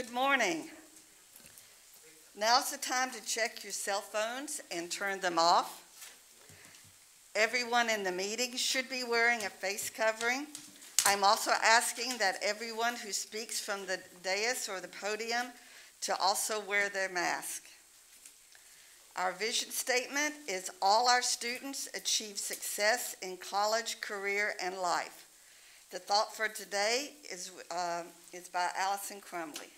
Good morning. Now's the time to check your cell phones and turn them off. Everyone in the meeting should be wearing a face covering. I'm also asking that everyone who speaks from the dais or the podium to also wear their mask. Our vision statement is all our students achieve success in college, career, and life. The thought for today is, uh, is by Allison Crumbley.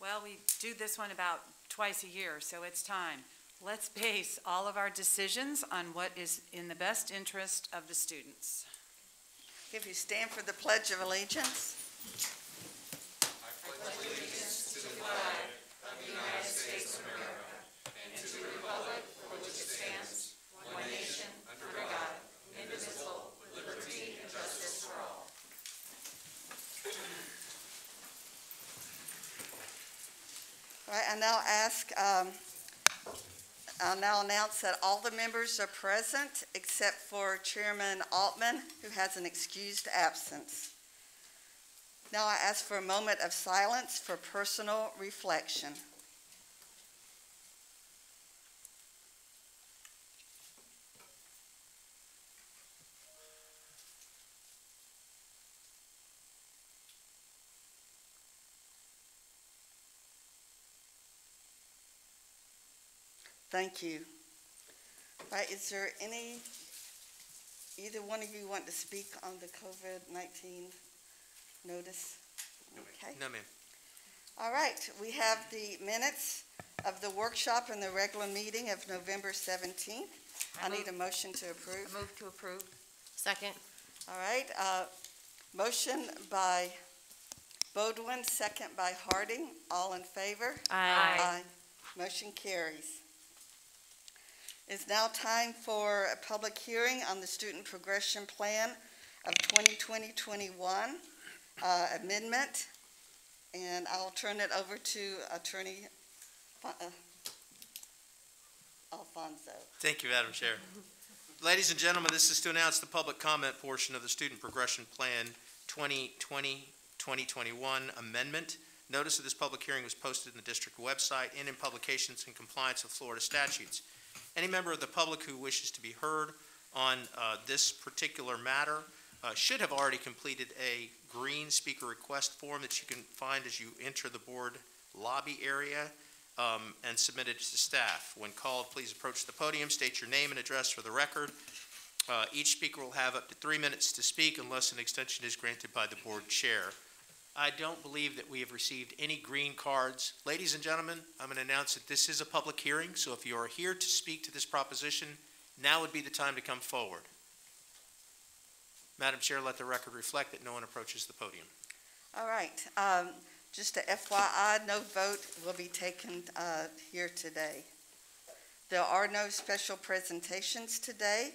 Well, we do this one about twice a year, so it's time. Let's base all of our decisions on what is in the best interest of the students. If you stand for the Pledge of Allegiance. I now ask, um, I'll now announce that all the members are present except for Chairman Altman, who has an excused absence. Now I ask for a moment of silence for personal reflection. Thank you. All right, is there any, either one of you want to speak on the COVID-19 notice? Okay. No, ma'am. All right, we have the minutes of the workshop and the regular meeting of November 17th. I need a motion to approve. Move to approve. Second. All right, uh, motion by Beaudoin, second by Harding. All in favor? Aye. Motion carries. It's now time for a public hearing on the Student Progression Plan of 2020-21 uh, amendment. And I'll turn it over to Attorney uh, Alfonso. Thank you, Madam Chair. Ladies and gentlemen, this is to announce the public comment portion of the Student Progression Plan 2020-2021 Amendment. Notice of this public hearing was posted in the district website and in publications in compliance with Florida statutes. Any member of the public who wishes to be heard on uh, this particular matter uh, should have already completed a green speaker request form that you can find as you enter the board lobby area um, and submit it to staff. When called, please approach the podium, state your name and address for the record. Uh, Each speaker will have up to three minutes to speak unless an extension is granted by the board chair. I don't believe that we have received any green cards. Ladies and gentlemen, I'm going to announce that this is a public hearing, so if you are here to speak to this proposition, now would be the time to come forward. Madam Chair, let the record reflect that no one approaches the podium. All right, um, just a FYI, no vote will be taken uh, here today. There are no special presentations today,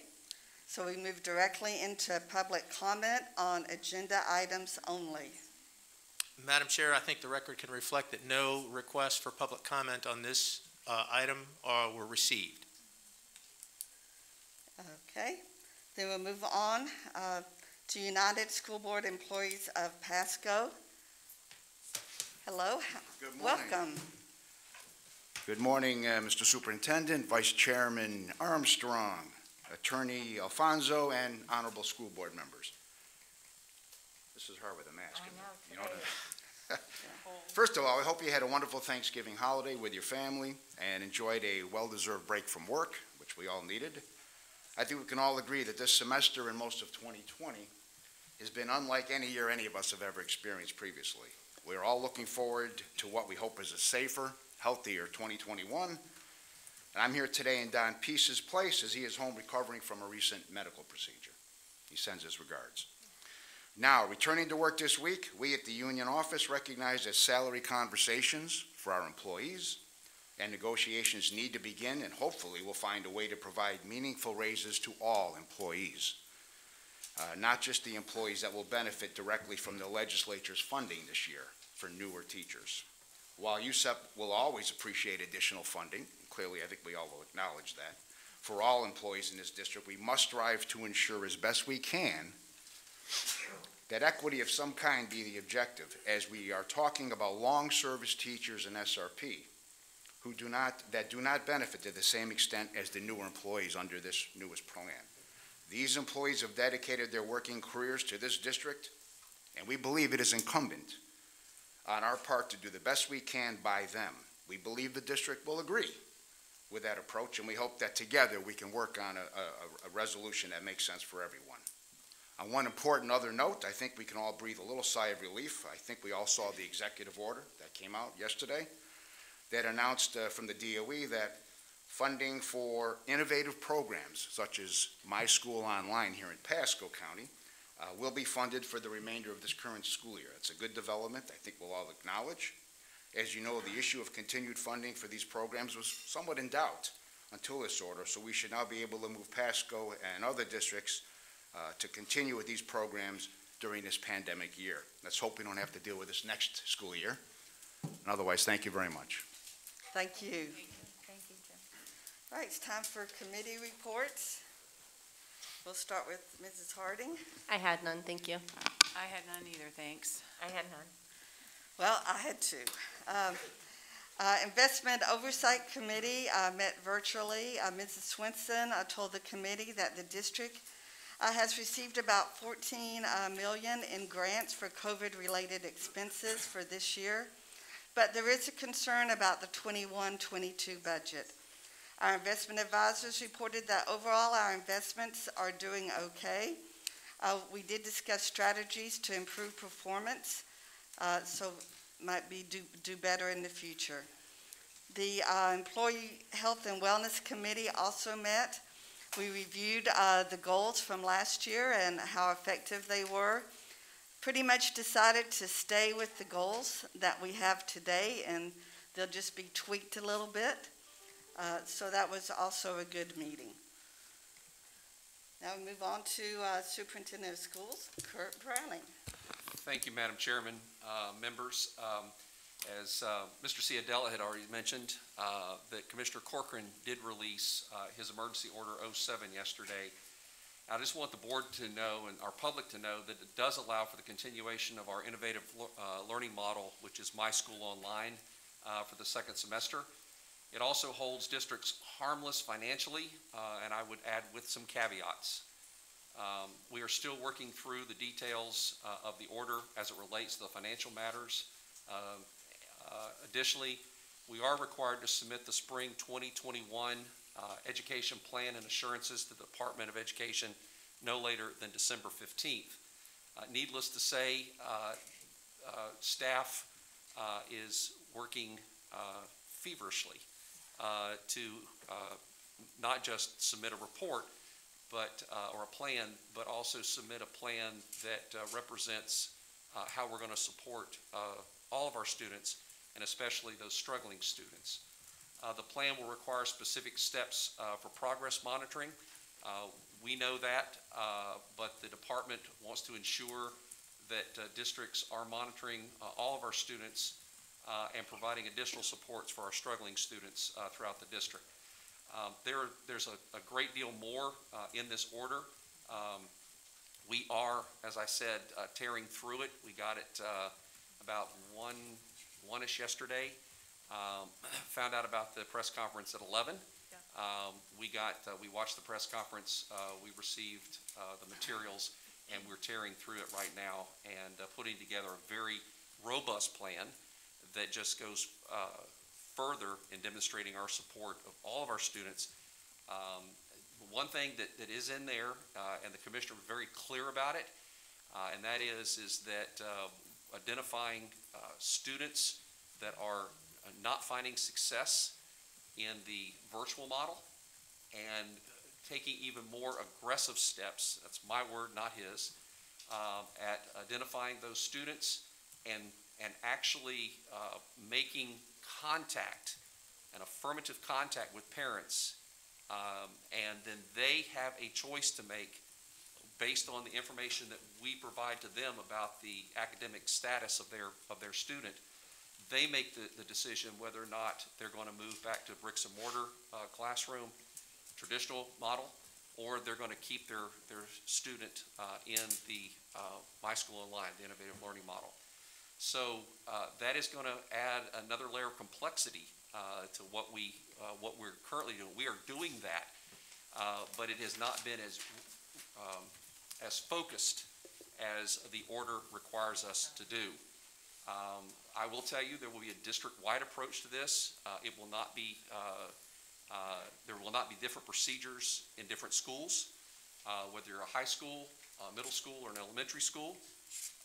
so we move directly into public comment on agenda items only. Madam Chair, I think the record can reflect that no requests for public comment on this uh, item uh, were received. Okay, then we'll move on uh, to United School Board Employees of Pasco. Hello, Good morning. welcome. Good morning, uh, Mr. Superintendent, Vice Chairman Armstrong, Attorney Alfonso, and honorable school board members. This is her with a mask. I isn't know, You know that- First of all, I hope you had a wonderful Thanksgiving holiday with your family and enjoyed a well-deserved break from work, which we all needed. I think we can all agree that this semester and most of 2020 has been unlike any year any of us have ever experienced previously. We're all looking forward to what we hope is a safer, healthier 2021. And I'm here today in Don Peace's place as he is home recovering from a recent medical procedure. He sends his regards. Now, returning to work this week, we at the union office recognize that salary conversations for our employees and negotiations need to begin, and hopefully we'll find a way to provide meaningful raises to all employees, uh, not just the employees that will benefit directly from the legislature's funding this year for newer teachers. While USEP will always appreciate additional funding, clearly I think we all will acknowledge that, for all employees in this district, we must strive to ensure as best we can that equity of some kind be the objective, as we are talking about long-service teachers in SRP who do not, that do not benefit to the same extent as the newer employees under this newest plan. These employees have dedicated their working careers to this district, and we believe it is incumbent on our part to do the best we can by them. We believe the district will agree with that approach, and we hope that together we can work on a, a, a resolution that makes sense for everyone. On one important other note, I think we can all breathe a little sigh of relief. I think we all saw the executive order that came out yesterday that announced uh, from the DOE that funding for innovative programs such as My School Online here in Pasco County uh, will be funded for the remainder of this current school year. It's a good development, I think we'll all acknowledge. As you know, the issue of continued funding for these programs was somewhat in doubt until this order, so we should now be able to move Pasco and other districts uh, to continue with these programs during this pandemic year. Let's hope we don't have to deal with this next school year. And otherwise, thank you very much. Thank you. Thank you, Jim. All right, it's time for committee reports. We'll start with Mrs. Harding. I had none, thank you. I had none either, thanks. I had none. Well, I had two. Um, uh, Investment Oversight Committee uh, met virtually. Uh, Mrs. Swinson uh, told the committee that the district uh, has received about 14 uh, million in grants for COVID-related expenses for this year, but there is a concern about the 21-22 budget. Our investment advisors reported that overall our investments are doing okay. Uh, We did discuss strategies to improve performance, uh, so might be do, do better in the future. The uh, Employee Health and Wellness Committee also met. We reviewed uh, the goals from last year and how effective they were. Pretty much decided to stay with the goals that we have today, and they'll just be tweaked a little bit. Uh, So that was also a good meeting. Now we move on to uh, Superintendent of Schools, Kurt Browning. Thank you, Madam Chairman, uh, members. Um, As uh, Mr. Ciadella had already mentioned, uh, that Commissioner Corcoran did release uh, his emergency order 07 yesterday. I just want the board to know and our public to know that it does allow for the continuation of our innovative uh, learning model, which is My School Online, uh, for the second semester. It also holds districts harmless financially, uh, and I would add with some caveats. Um, We are still working through the details of the order as it relates to the financial matters. Um, Additionally, we are required to submit the spring 2021 uh, education plan and assurances to the Department of Education no later than December 15th. Uh, Needless to say, uh, uh, staff uh, is working uh, feverishly uh, to uh, not just submit a report, but, uh, or a plan, but also submit a plan that uh, represents uh, how we're going to support uh, all of our students, and especially those struggling students. Uh, The plan will require specific steps uh, for progress monitoring. Uh, We know that, uh, but the department wants to ensure that uh, districts are monitoring uh, all of our students and providing additional supports for our struggling students throughout the district. Um, There, there's a, a great deal more in this order. Um, We are, as I said, tearing through it. We got it about one, one-ish yesterday. Um, Found out about the press conference at 11. Yeah. Um, We got, uh, we watched the press conference, uh, we received uh, the materials, and we're tearing through it right now and uh, putting together a very robust plan that just goes uh, further in demonstrating our support of all of our students. Um, One thing that, that is in there, uh, and the commissioner was very clear about it, uh, and that is, is that uh, identifying students that are uh, not finding success in the virtual model and taking even more aggressive steps, that's my word, not his, um, at identifying those students and, and actually uh, making contact, an affirmative contact with parents. Um, And then they have a choice to make based on the information that we provide to them about the academic status of their, of their student. They make the, the decision whether or not they're going to move back to bricks and mortar uh, classroom, traditional model, or they're going to keep their, their student uh, in the uh, My School Online, the innovative learning model. So uh, that is going to add another layer of complexity uh, to what we, uh, what we're currently doing. We are doing that, but it has not been as, um, as focused as the order requires us to do. Um, I will tell you, there will be a district-wide approach to this. Uh, It will not be, uh, uh, there will not be different procedures in different schools, uh, whether you're a high school, a middle school, or an elementary school.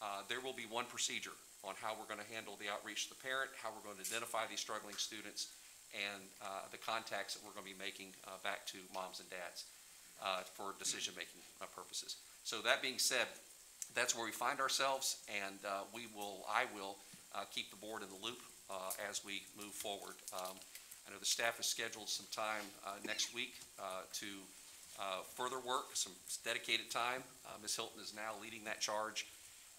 Uh, There will be one procedure on how we're going to handle the outreach to the parent, how we're going to identify these struggling students, and uh, the contacts that we're going to be making uh, back to moms and dads uh, for decision-making uh, purposes. So that being said, that's where we find ourselves, and uh, we will, I will uh, keep the board in the loop uh, as we move forward. Um, I know the staff has scheduled some time uh, next week uh, to uh, further work, some dedicated time. Ms. Hilton is now leading that charge.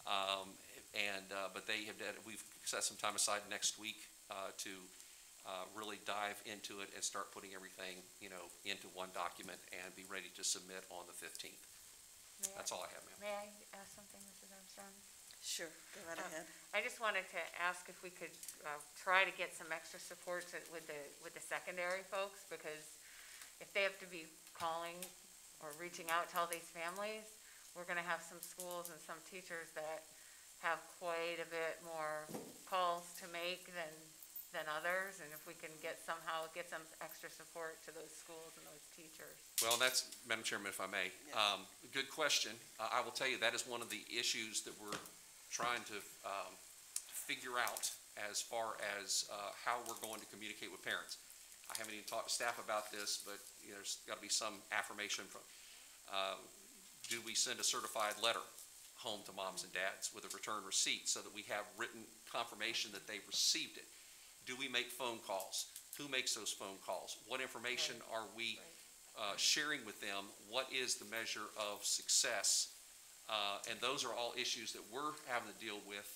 Um, And, but they have we've set some time aside next week to really dive into it and start putting everything, you know, into one document and be ready to submit on the 15th. May I- That's all I have, ma'am. May I ask something, Mrs. Armstrong? Sure, go right Um, ahead. I just wanted to ask if we could uh, try to get some extra support to- with the, with the secondary folks, because if they have to be calling or reaching out to all these families, we're gonna have some schools and some teachers that have quite a bit more calls to make than, than others, and if we can get somehow, get some extra support to those schools and those teachers. Well, that's, Madam Chairman, if I may, um, good question. Uh, I will tell you, that is one of the issues that we're trying to, um, figure out as far as, uh, how we're going to communicate with parents. I haven't even talked to staff about this, but, you know, there's gotta be some affirmation from, uh, do we send a certified letter home to moms and dads with a return receipt so that we have written confirmation that they received it? Do we make phone calls? Who makes those phone calls? What information are we uh, sharing with them? What is the measure of success? Uh, And those are all issues that we're having to deal with,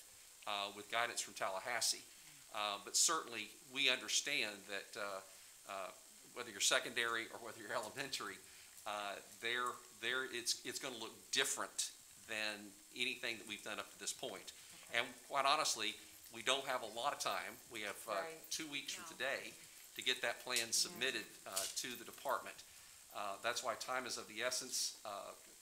uh, with guidance from Tallahassee. Uh, But certainly, we understand that uh, uh, whether you're secondary or whether you're elementary, uh, there, there, it's, it's going to look different than anything that we've done up to this point. And quite honestly, we don't have a lot of time. We have uh, Right. two weeks from today to get that plan submitted uh, to the department. Uh, That's why time is of the essence.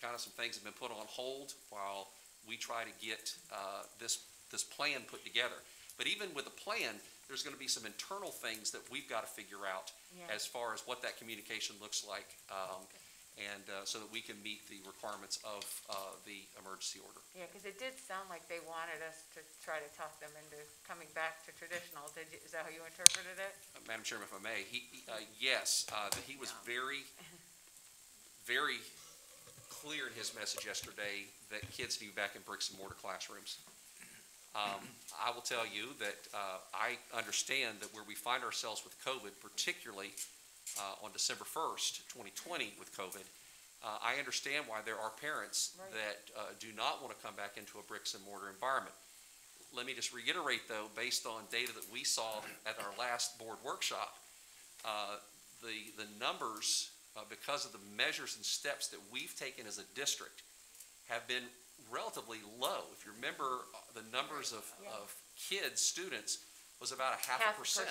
Kind of some things have been put on hold while we try to get uh, this, this plan put together. But even with the plan, there's going to be some internal things that we've got to figure out Yeah. as far as what that communication looks like, um, and uh, so that we can meet the requirements of uh, the emergency order. Yeah, because it did sound like they wanted us to try to talk them into coming back to traditional. Did you, is that how you interpreted it? Uh, Madam Chairman, if I may, he, uh, yes, uh, he was very, very clear in his message yesterday that kids need to be back in bricks and mortar classrooms. Um, I will tell you that uh, I understand that where we find ourselves with COVID, particularly uh, on December 1st, 2020 with COVID, uh, I understand why there are parents Right. that uh, do not want to come back into a bricks and mortar environment. Let me just reiterate, though, based on data that we saw at our last board workshop, uh, the, the numbers, uh, because of the measures and steps that we've taken as a district, have been relatively low. If you remember, uh, the numbers of, Yeah. of kids, students, was about a half a percent.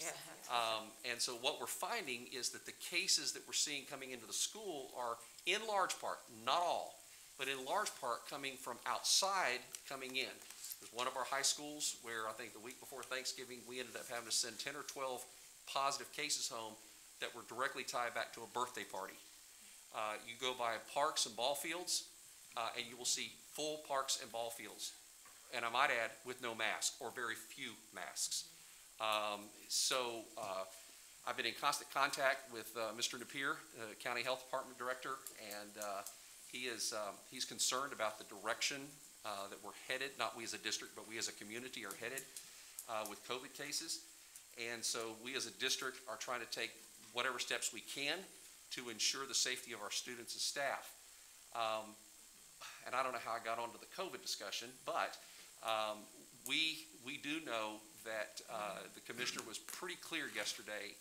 Yeah. Um, and so what we're finding is that the cases that we're seeing coming into the school are in large part, not all, but in large part coming from outside coming in. There's one of our high schools where I think the week before Thanksgiving, we ended up having to send ten or twelve positive cases home that were directly tied back to a birthday party. Uh, you go by parks and ball fields, uh, and you will see full parks and ball fields. And I might add, with no mask or very few masks. Um, so, uh, I've been in constant contact with, uh, Mr. Napier, uh, County Health Department Director, and, uh, he is, um, he's concerned about the direction, uh, that we're headed, not we as a district, but we as a community are headed, uh, with COVID cases. And so we as a district are trying to take whatever steps we can to ensure the safety of our students and staff. Um, and I don't know how I got onto the COVID discussion, but, um, we, we do know that, uh, the commissioner was pretty clear yesterday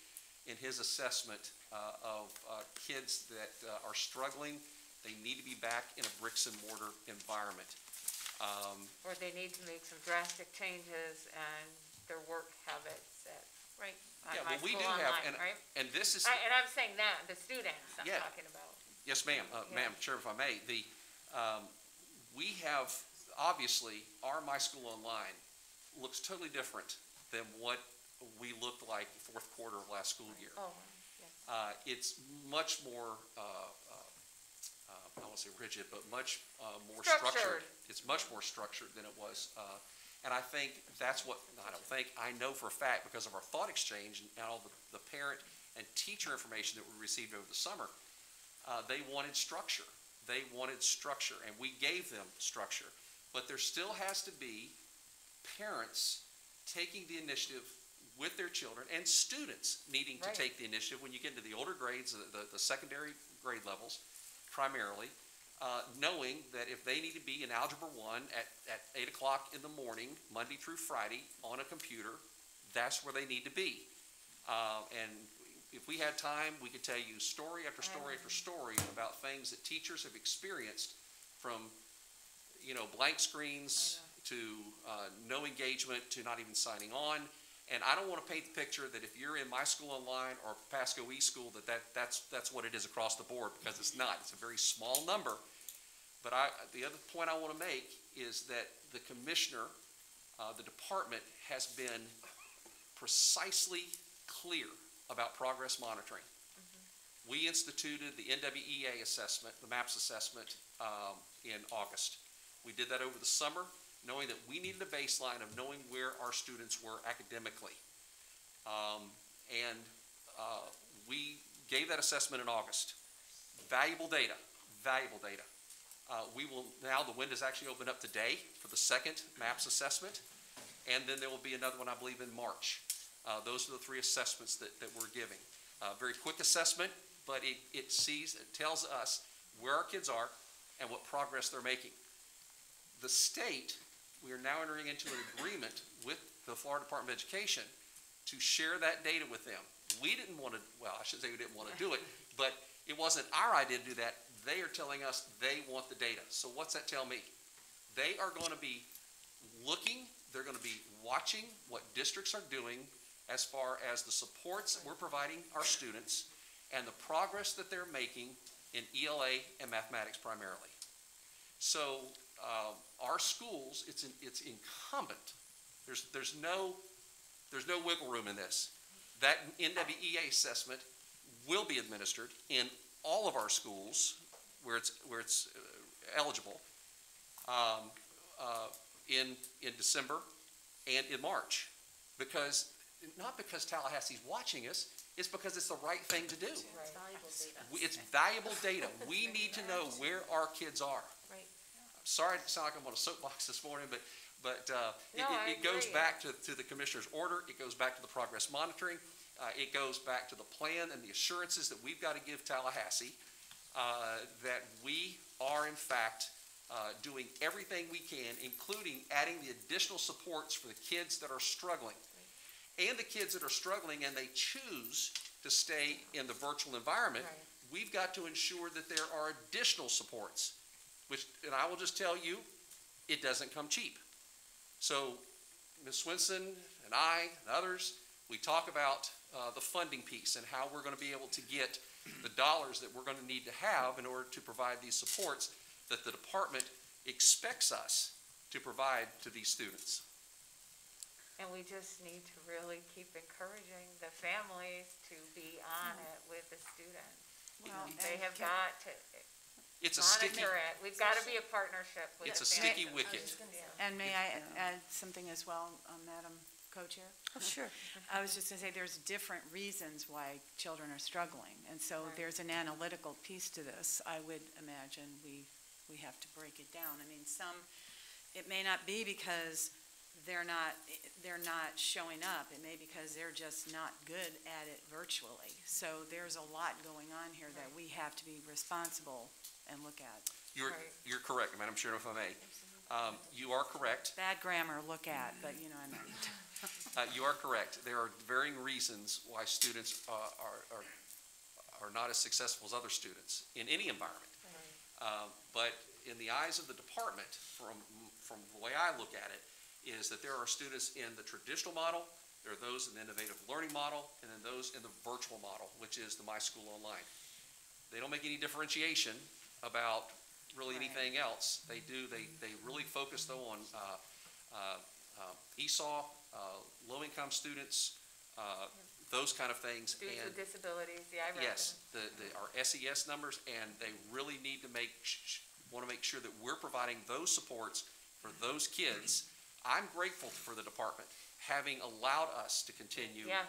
in his assessment uh, of uh, kids that uh, are struggling. They need to be back in a bricks and mortar environment. Um, Or they need to make some drastic changes and their work habits at, right? Yeah, well, we do have, and, right? and this is, I- And I'm saying that, the students I'm Yeah. talking about. yes, ma'am, uh, Yeah. ma'am, Chair, if I may, the, um, we have, obviously, our My School Online looks totally different than what we looked like fourth quarter of last school year. Oh, yes. Uh, it's much more, uh, uh, I won't say rigid, but much, uh, more structured. Structured. It's much more structured than it was, uh, and I think that's what, I don't think, I know for a fact, because of our thought exchange and all the, the parent and teacher information that we received over the summer, uh, they wanted structure. They wanted structure, and we gave them structure. But there still has to be parents taking the initiative with their children and students needing to take the initiative. When you get into the older grades, the, the, the secondary grade levels primarily, uh, knowing that if they need to be in Algebra One at, at eight o'clock in the morning, Monday through Friday, on a computer, that's where they need to be. Uh, and if we had time, we could tell you story after story after story about things that teachers have experienced from, you know, blank screens to uh, no engagement to not even signing on. And I don't want to paint the picture that if you're in my school online or Pasco E School, that, that that's, that's what it is across the board, because it's not. It's a very small number. But I, the other point I want to make is that the commissioner, uh, the department has been precisely clear about progress monitoring. We instituted the NWEA assessment, the MAPS assessment, um, in August. We did that over the summer, knowing that we needed a baseline of knowing where our students were academically. Um, and, uh, we gave that assessment in August. Valuable data, valuable data. Uh, we will, now the window is actually opened up today for the second MAPS assessment, and then there will be another one, I believe, in March. Uh, those are the three assessments that, that we're giving. Uh, very quick assessment, but it, it sees, it tells us where our kids are and what progress they're making. The state, we are now entering into an agreement with the Florida Department of Education to share that data with them. We didn't want to, well, I shouldn't say we didn't want to do it, but it wasn't our idea to do that. They are telling us they want the data. So what's that tell me? They are going to be looking, they're going to be watching what districts are doing as far as the supports we're providing our students and the progress that they're making in ELA and mathematics primarily. So, um, our schools, it's, in- it's incumbent, there's, there's no, there's no wiggle room in this. That NWEA assessment will be administered in all of our schools where it's, where it's uh, eligible, um, uh, in, in December and in March. Because, not because Tallahassee's watching us, it's because it's the right thing to do. We- It's valuable data. We need to know where our kids are. Sorry to sound like I'm on a soapbox this morning, but, but, uh, it, No, it- it goes back to, to the commissioner's order, it goes back to the progress monitoring, uh, it goes back to the plan and the assurances that we've got to give Tallahassee, uh, that we are in fact, uh, doing everything we can, including adding the additional supports for the kids that are struggling. And the kids that are struggling and they choose to stay in the virtual environment, Right. we've got to ensure that there are additional supports, which, and I will just tell you, it doesn't come cheap. So, Ms. Swinson and I and others, we talk about uh, the funding piece and how we're going to be able to get the dollars that we're going to need to have in order to provide these supports that the department expects us to provide to these students. And we just need to really keep encouraging the families to be on it with the students. Well, They have got to It's a sticky, monitor it. We've got to be a partnership with it's the a families. sticky wicket. And may I add something as well, um, Madam Co-Chair? Oh, sure. I was just gonna say, there's different reasons why children are struggling, and so Right. there's an analytical piece to this. I would imagine we, we have to break it down. I mean, some, it may not be because they're not, they're not showing up. It may be because they're just not good at it virtually. So there's a lot going on here that we have to be responsible and look at. You're, Right. you're correct, Madam Chair, if I may. Um, You are correct. Bad grammar, look at, but you know, I mean. Uh, You are correct. There are varying reasons why students uh, are, are, are not as successful as other students in any environment. Uh, But in the eyes of the department, from, from the way I look at it, is that there are students in the traditional model, there are those in the innovative learning model, and then those in the virtual model, which is the My School Online. They don't make any differentiation about really Right. anything else. They do, they, they really focus though on uh, uh, uh, ESOL, uh, low-income students, uh, those kind of things. Students and- with disabilities, yeah, I read Yes, the, the, our SES numbers, and they really need to make, want to make sure that we're providing those supports for those kids. I'm grateful for the department having allowed us to continue Yeah,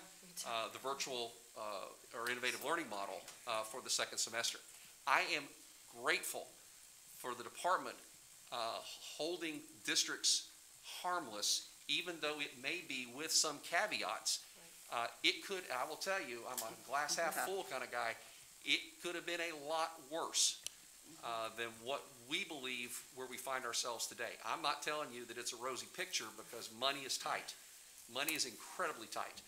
uh, the virtual uh, or innovative learning model uh, for the second semester. I am grateful for the department uh, holding districts harmless, even though it may be with some caveats. Uh, It could, I will tell you, I'm a glass half full kind of guy, it could have been a lot worse uh, than what we believe where we find ourselves today. I'm not telling you that it's a rosy picture because money is tight. Money is incredibly tight.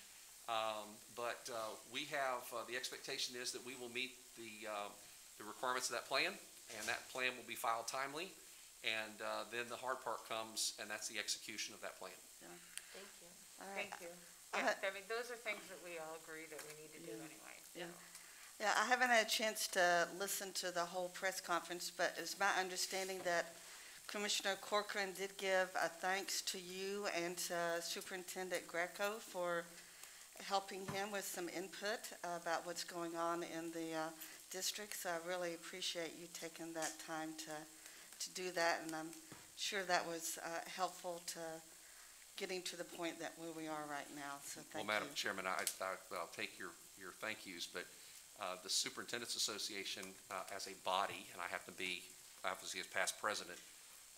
Um, But uh, we have, uh, the expectation is that we will meet the, uh, the requirements of that plan, and that plan will be filed timely. And uh, then the hard part comes, and that's the execution of that plan. Yeah. thank you, All right. thank you. I Yeah, I mean, those are things that we all agree that we need to do Yeah. anyway, so. Yeah, I haven't had a chance to listen to the whole press conference, but it's my understanding that Commissioner Corcoran did give a thanks to you and to Superintendent Grego for helping him with some input about what's going on in the uh, district. So I really appreciate you taking that time to, to do that, and I'm sure that was uh, helpful to getting to the point that where we are right now, so thank you. Well, Madam Chairman, I, I- I'll take your, your thank yous, but uh, the Superintendent's Association uh, as a body, and I happen to be, obviously as past president,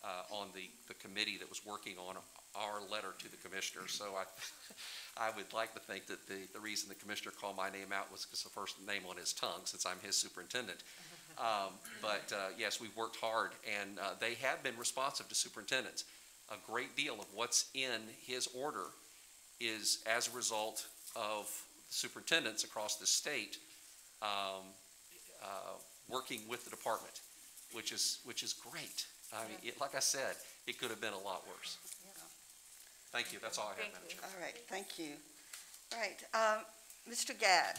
uh, on the, the committee that was working on our letter to the commissioner, so I, I would like to think that the, the reason the commissioner called my name out was because the first name on his tongue, since I'm his superintendent. Um, But uh, yes, we've worked hard, and uh, they have been responsive to superintendents. A great deal of what's in his order is as a result of superintendents across the state um, uh, working with the department, which is, which is great. I mean, it- like I said, it could have been a lot worse. Thank you, that's all I have, Thank Madam. Chair. All right, thank you. All right, um, Mr. Gadd?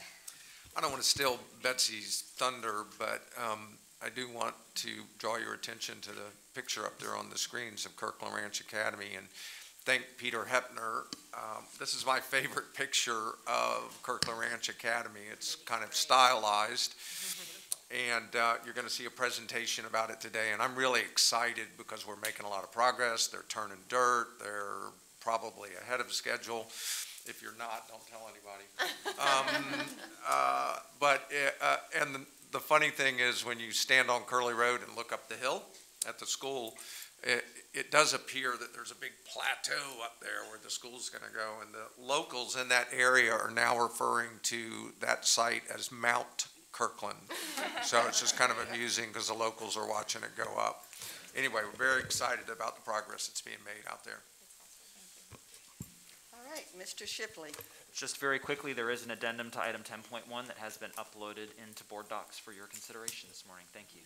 I don't want to steal Betsy's thunder, but um, I do want to draw your attention to the picture up there on the screens of Kirkland Ranch Academy and thank Peter Hepner. Um, This is my favorite picture of Kirkland Ranch Academy. It's kind of stylized. And uh, you're going to see a presentation about it today. And I'm really excited because we're making a lot of progress. They're turning dirt. They're probably ahead of schedule. If you're not, don't tell anybody. Um, uh, But, uh, and the- the funny thing is, when you stand on Curley Road and look up the hill at the school, it, it does appear that there's a big plateau up there where the school's gonna go, and the locals in that area are now referring to that site as Mount Kirkland. So it's just kind of amusing, because the locals are watching it go up. Anyway, we're very excited about the progress that's being made out there. All right, Mr. Shibley? Just very quickly, there is an addendum to item 10.1 that has been uploaded into board docs for your consideration this morning. Thank you.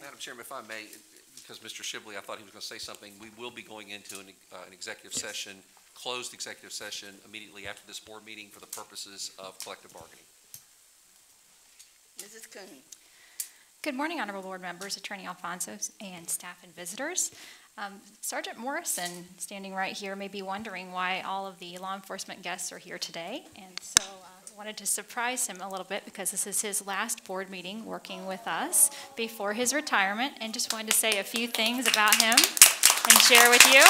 Madam Chairman, if I may, because Mr. Shibley, I thought he was going to say something, we will be going into an, uh, an executive session, closed executive session immediately after this board meeting for the purposes of collective bargaining. Mrs. Cooney? Good morning, honorable board members, Attorney Alfonso, and staff and visitors. Um, Sergeant Morrison, standing right here, may be wondering why all of the law enforcement guests are here today. And so I wanted to surprise him a little bit because this is his last board meeting working with us before his retirement, and just wanted to say a few things about him and share with you.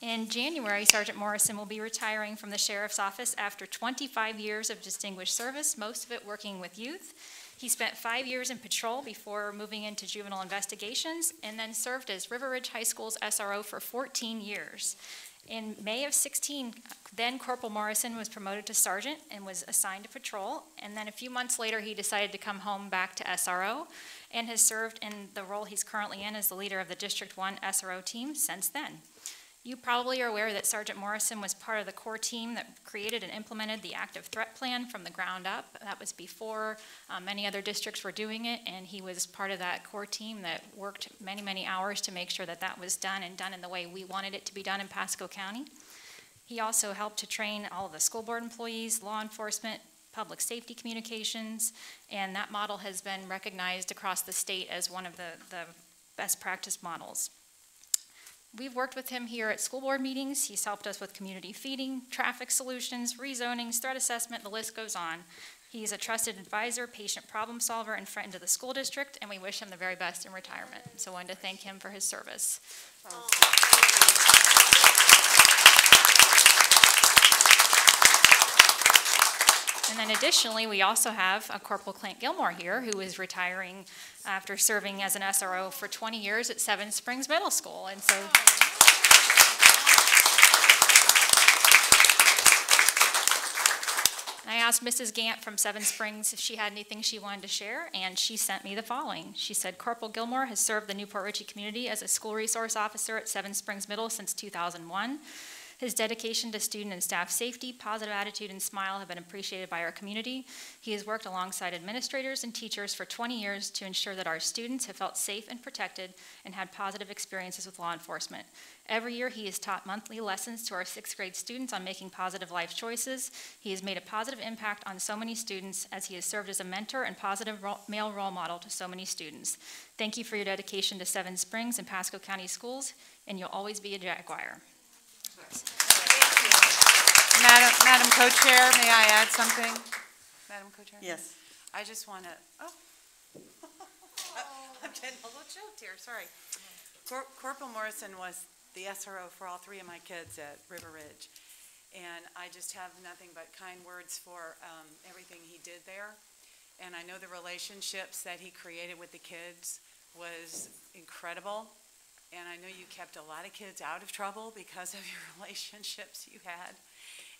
In January, Sergeant Morrison will be retiring from the sheriff's office after 25 years of distinguished service, most of it working with youth. He spent five years in patrol before moving into juvenile investigations, and then served as River Ridge High School's SRO for 14 years. In May of 16, then Corporal Morrison was promoted to sergeant and was assigned to patrol, and then a few months later, he decided to come home back to SRO, and has served in the role he's currently in as the leader of the District 1 SRO team since then. You probably are aware that Sergeant Morrison was part of the core team that created and implemented the active threat plan from the ground up. That was before uh, many other districts were doing it, and he was part of that core team that worked many, many hours to make sure that that was done and done in the way we wanted it to be done in Pasco County. He also helped to train all of the school board employees, law enforcement, public safety communications, and that model has been recognized across the state as one of the, the best practice models. We've worked with him here at school board meetings. He's helped us with community feeding, traffic solutions, rezonings, threat assessment, the list goes on. He's a trusted advisor, patient problem solver, and friend to the school district, and we wish him the very best in retirement. So I wanted to thank him for his service. And then additionally, we also have a Corporal Clint Gilmore here, who is retiring after serving as an SRO for 20 years at Seven Springs Middle School. And so I asked Mrs. Gant from Seven Springs if she had anything she wanted to share, and she sent me the following. She said, Corporal Gilmore has served the New Port Richey community as a school resource officer at Seven Springs Middle since 2001. His dedication to student and staff safety, positive attitude, and smile have been appreciated by our community. He has worked alongside administrators and teachers for 20 years to ensure that our students have felt safe and protected and had positive experiences with law enforcement. Every year, he has taught monthly lessons to our sixth grade students on making positive life choices. He has made a positive impact on so many students as he has served as a mentor and positive male role model to so many students. Thank you for your dedication to Seven Springs and Pasco County Schools, and you'll always be a Jaguar. Madam, Madam Co-Chair, may I add something? Madam Co-Chair? Yes. I just want to, oh. I'm getting a little choked here, sorry. Cor- Corporal Morrison was the SRO for all three of my kids at River Ridge. And I just have nothing but kind words for um, everything he did there. And I know the relationships that he created with the kids was incredible. And I know you kept a lot of kids out of trouble because of your relationships you had.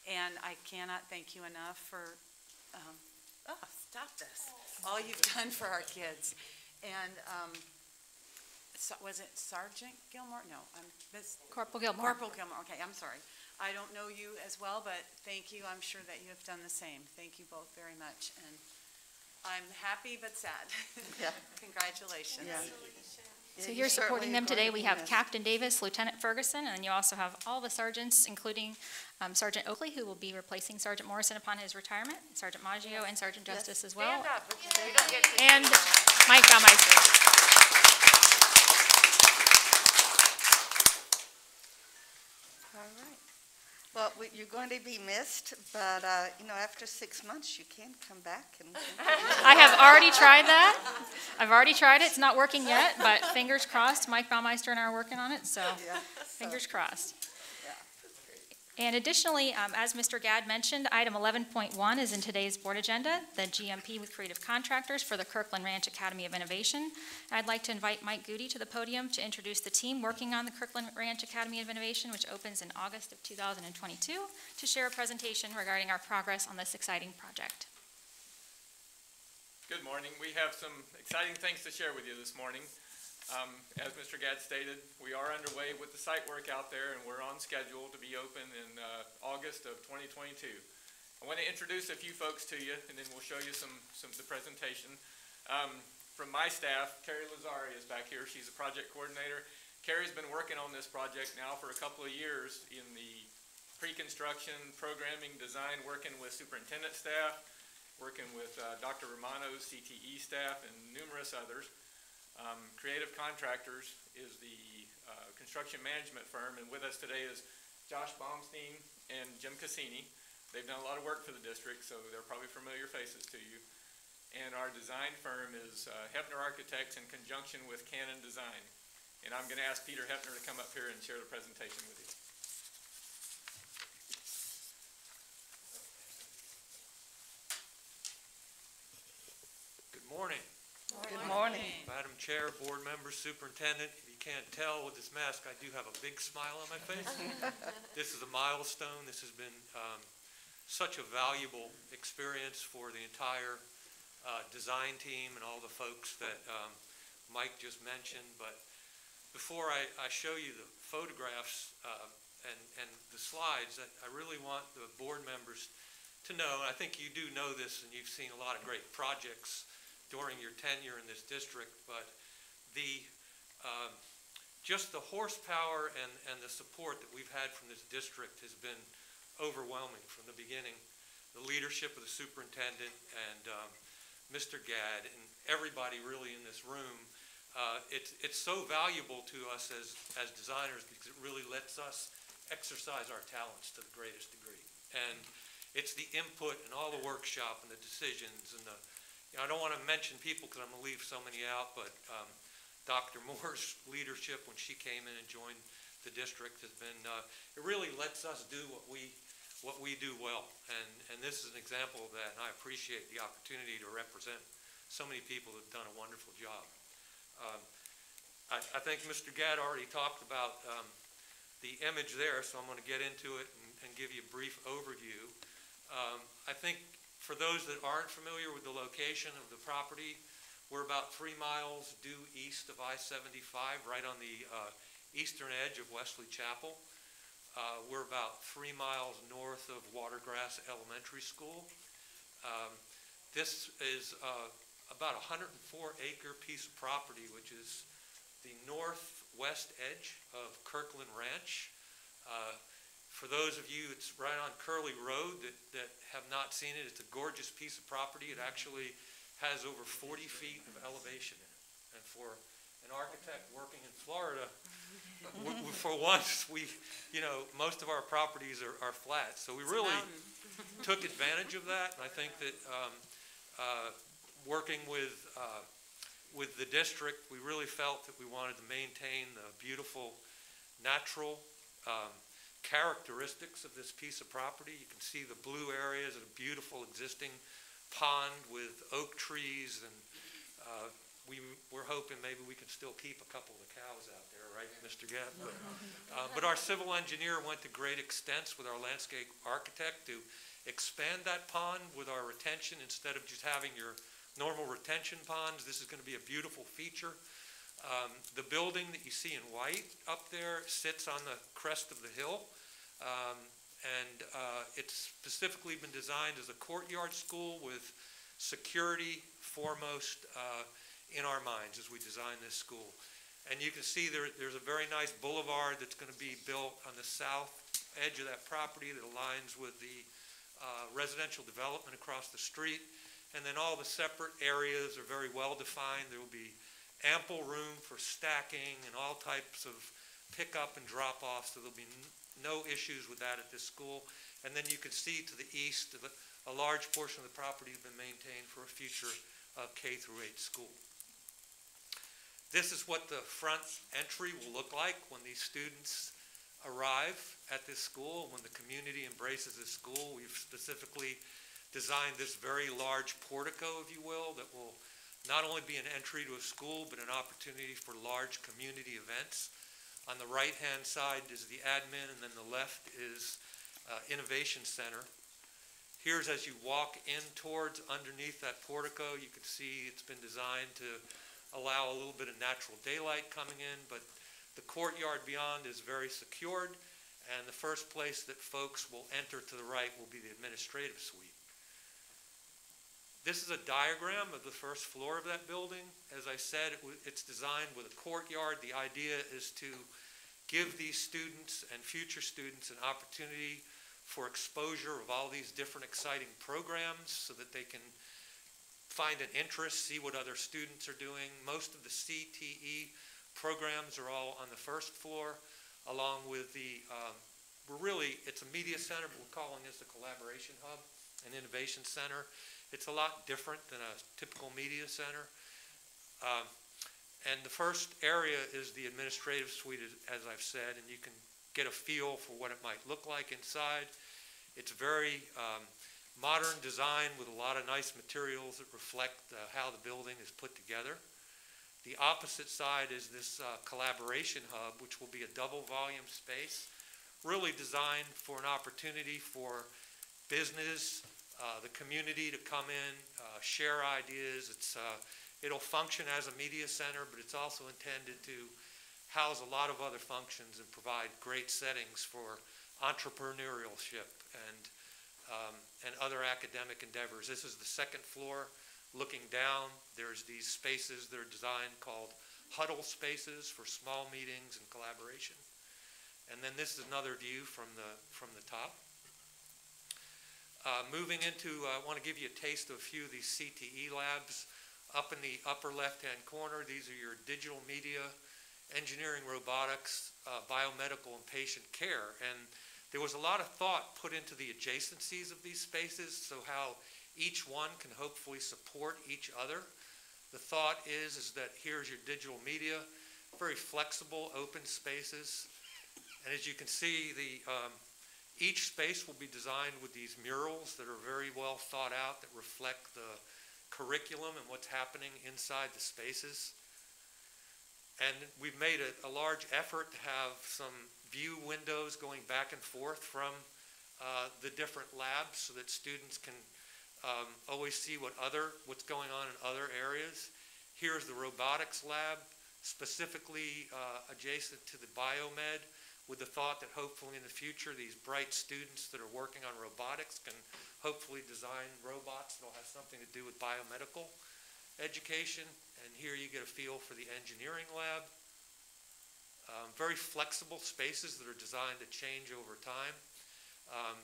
And I cannot thank you enough for, um, oh, stop this, all you've done for our kids. And, um, so- was it Sergeant Gilmore? No, I'm, this, Corporal Gilmore. Corporal Gilmore, okay, I'm sorry. I don't know you as well, but thank you, I'm sure that you have done the same. Thank you both very much, and I'm happy but sad. Yeah. Congratulations. Yeah. So Yeah, you're supporting them today. We have be missed. Captain Davis, Lieutenant Ferguson, and then you also have all the sergeants, including um, Sergeant Oakley, who will be replacing Sergeant Morrison upon his retirement, Sergeant Maggio, and Sergeant Yes. Justice as well. Stand up, we don't get to. And Mike Baumeister. All right. Well, we- you're going to be missed, but, uh, you know, after six months, you can come back and, I have already tried that. I've already tried it. It's not working yet, but fingers crossed. Mike Baumeister and I are working on it, so yeah. fingers crossed. And additionally, um, as Mr. Gadd mentioned, item 11.1 is in today's board agenda, the GMP with Creative Contractors for the Kirkland Ranch Academy of Innovation. I'd like to invite Mike Goody to the podium to introduce the team working on the Kirkland Ranch Academy of Innovation, which opens in August of 2022, to share a presentation regarding our progress on this exciting project. Good morning. We have some exciting things to share with you this morning. Um, As Mr. Gadd stated, we are underway with the site work out there, and we're on schedule to be open in uh, August of 2022. I want to introduce a few folks to you, and then we'll show you some, some of the presentation. Um, From my staff, Carrie Lazari is back here. She's a project coordinator. Carrie's been working on this project now for a couple of years in the pre-construction, programming, design, working with superintendent staff, working with uh, Dr. Romano's CTE staff and numerous others. Um, Creative Contractors is the uh, construction management firm, and with us today is Josh Baumstein and Jim Cassini. They've done a lot of work for the district, so they're probably familiar faces to you. And our design firm is uh, Hefner Architects in conjunction with Cannon Design. And I'm going to ask Peter Hefner to come up here and share the presentation with you. Good morning, Good morning. Madam Chair, board members, superintendent. If you can't tell with this mask, I do have a big smile on my face. This is a milestone. This has been um, such a valuable experience for the entire uh, design team and all the folks that um, Mike just mentioned. But before I, I show you the photographs uh, and, and the slides, I I really want the board members to know, and I think you do know this, and you've seen a lot of great projects during your tenure in this district, but the, um, just the horsepower and, and the support that we've had from this district has been overwhelming from the beginning. The leadership of the superintendent and um, Mr. Gadd and everybody really in this room. Uh, It's, it's so valuable to us as, as designers because it really lets us exercise our talents to the greatest degree. And it's the input and all the workshop and the decisions and the, you know, I don't want to mention people because I'm going to leave so many out, but um, Dr. Moore's leadership when she came in and joined the district has been, uh, it really lets us do what we, what we do well. And, and this is an example of that, and I appreciate the opportunity to represent so many people that have done a wonderful job. Um, I, I think Mr. Gadd already talked about um, the image there, so I'm going to get into it and, and give you a brief overview. Um, I think for those that aren't familiar with the location of the property, we're about three miles due east of I-75, right on the uh, eastern edge of Wesley Chapel. Uh, We're about three miles north of Watergrass Elementary School. Um, This is uh, about a 104-acre piece of property, which is the northwest edge of Kirkland Ranch. For those of you, it's right on Curley Road that, that have not seen it. It's a gorgeous piece of property. It actually has over 40 feet of elevation in it. And for an architect working in Florida, for once, we, you know, most of our properties are, are flat. So we really took advantage of that. And I think that, um, uh, working with, uh, with the district, we really felt that we wanted to maintain the beautiful natural, um, characteristics of this piece of property. You can see the blue areas, a beautiful existing pond with oak trees, and uh, we, we're hoping maybe we can still keep a couple of the cows out there, right, Mr. Gadd? But, uh, But our civil engineer went to great extents with our landscape architect to expand that pond with our retention, instead of just having your normal retention ponds. This is going to be a beautiful feature. Um, The building that you see in white up there sits on the crest of the hill. Um, And uh, it's specifically been designed as a courtyard school with security foremost uh, in our minds as we design this school. And you can see there, there's a very nice boulevard that's going to be built on the south edge of that property that aligns with the uh, residential development across the street. And then all the separate areas are very well-defined. There will be ample room for stacking and all types of pickup and drop-off, so there'll be no issues with that at this school. And then you can see to the east, a large portion of the property has been maintained for a future uh, K through 8 school. This is what the front entry will look like when these students arrive at this school, when the community embraces this school. We've specifically designed this very large portico, if you will, that will not only be an entry to a school, but an opportunity for large community events. On the right-hand side is the admin, and then the left is uh, Innovation Center. Here's as you walk in towards underneath that portico, you can see it's been designed to allow a little bit of natural daylight coming in, but the courtyard beyond is very secured, and the first place that folks will enter to the right will be the administrative suite. This is a diagram of the first floor of that building. As I said, it it's designed with a courtyard. The idea is to give these students and future students an opportunity for exposure of all these different exciting programs so that they can find an interest, see what other students are doing. Most of the CTE programs are all on the first floor, along with the, um, we're really, it's a media center, but we're calling this a collaboration hub, an innovation center. It's a lot different than a typical media center. Um, And the first area is the administrative suite, as- I've said, and you can get a feel for what it might look like inside. It's very um, modern design with a lot of nice materials that reflect uh, how the building is put together. The opposite side is this uh, collaboration hub, which will be a double volume space, really designed for an opportunity for business, uh, the community to come in, uh, share ideas. It's, uh, it'll function as a media center, but it's also intended to house a lot of other functions and provide great settings for entrepreneurship and, um, and other academic endeavors. This is the second floor. Looking down, there's these spaces that are designed called huddle spaces for small meetings and collaboration. And then this is another view from the, from the top. Uh, moving into, I want to give you a taste of a few of these CTE labs. Up in the upper left-hand corner, these are your digital media, engineering robotics, uh, biomedical, and patient care. And there was a lot of thought put into the adjacencies of these spaces, so how each one can hopefully support each other. The thought is, is that here's your digital media, very flexible, open spaces. And as you can see, the, um, each space will be designed with these murals that are very well thought out, that reflect the curriculum and what's happening inside the spaces. And we've made a, a large effort to have some view windows going back and forth from uh, the different labs so that students can um, always see what other, what's going on in other areas. Here's the robotics lab, specifically uh, adjacent to the biomed, with the thought that hopefully in the future, these bright students that are working on robotics can hopefully design robots that'll have something to do with biomedical education. And here you get a feel for the engineering lab. Um, very flexible spaces that are designed to change over time. Um,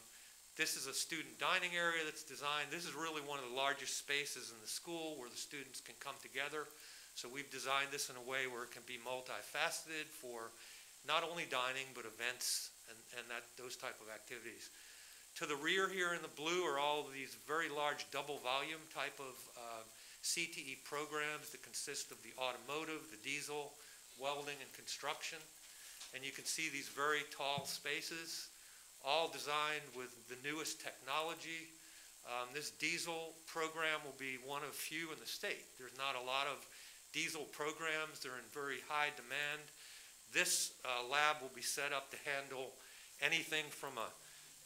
this is a student dining area that's designed. This is really one of the largest spaces in the school where the students can come together. So we've designed this in a way where it can be multifaceted for not only dining, but events and, and that, those type of activities. To the rear here in the blue are all these very large double volume type of uh, CTE programs that consist of the automotive, the diesel, welding, and construction. And you can see these very tall spaces, all designed with the newest technology. Um, this diesel program will be one of few in the state. There's not a lot of diesel programs. They're in very high demand. This uh, lab will be set up to handle anything from a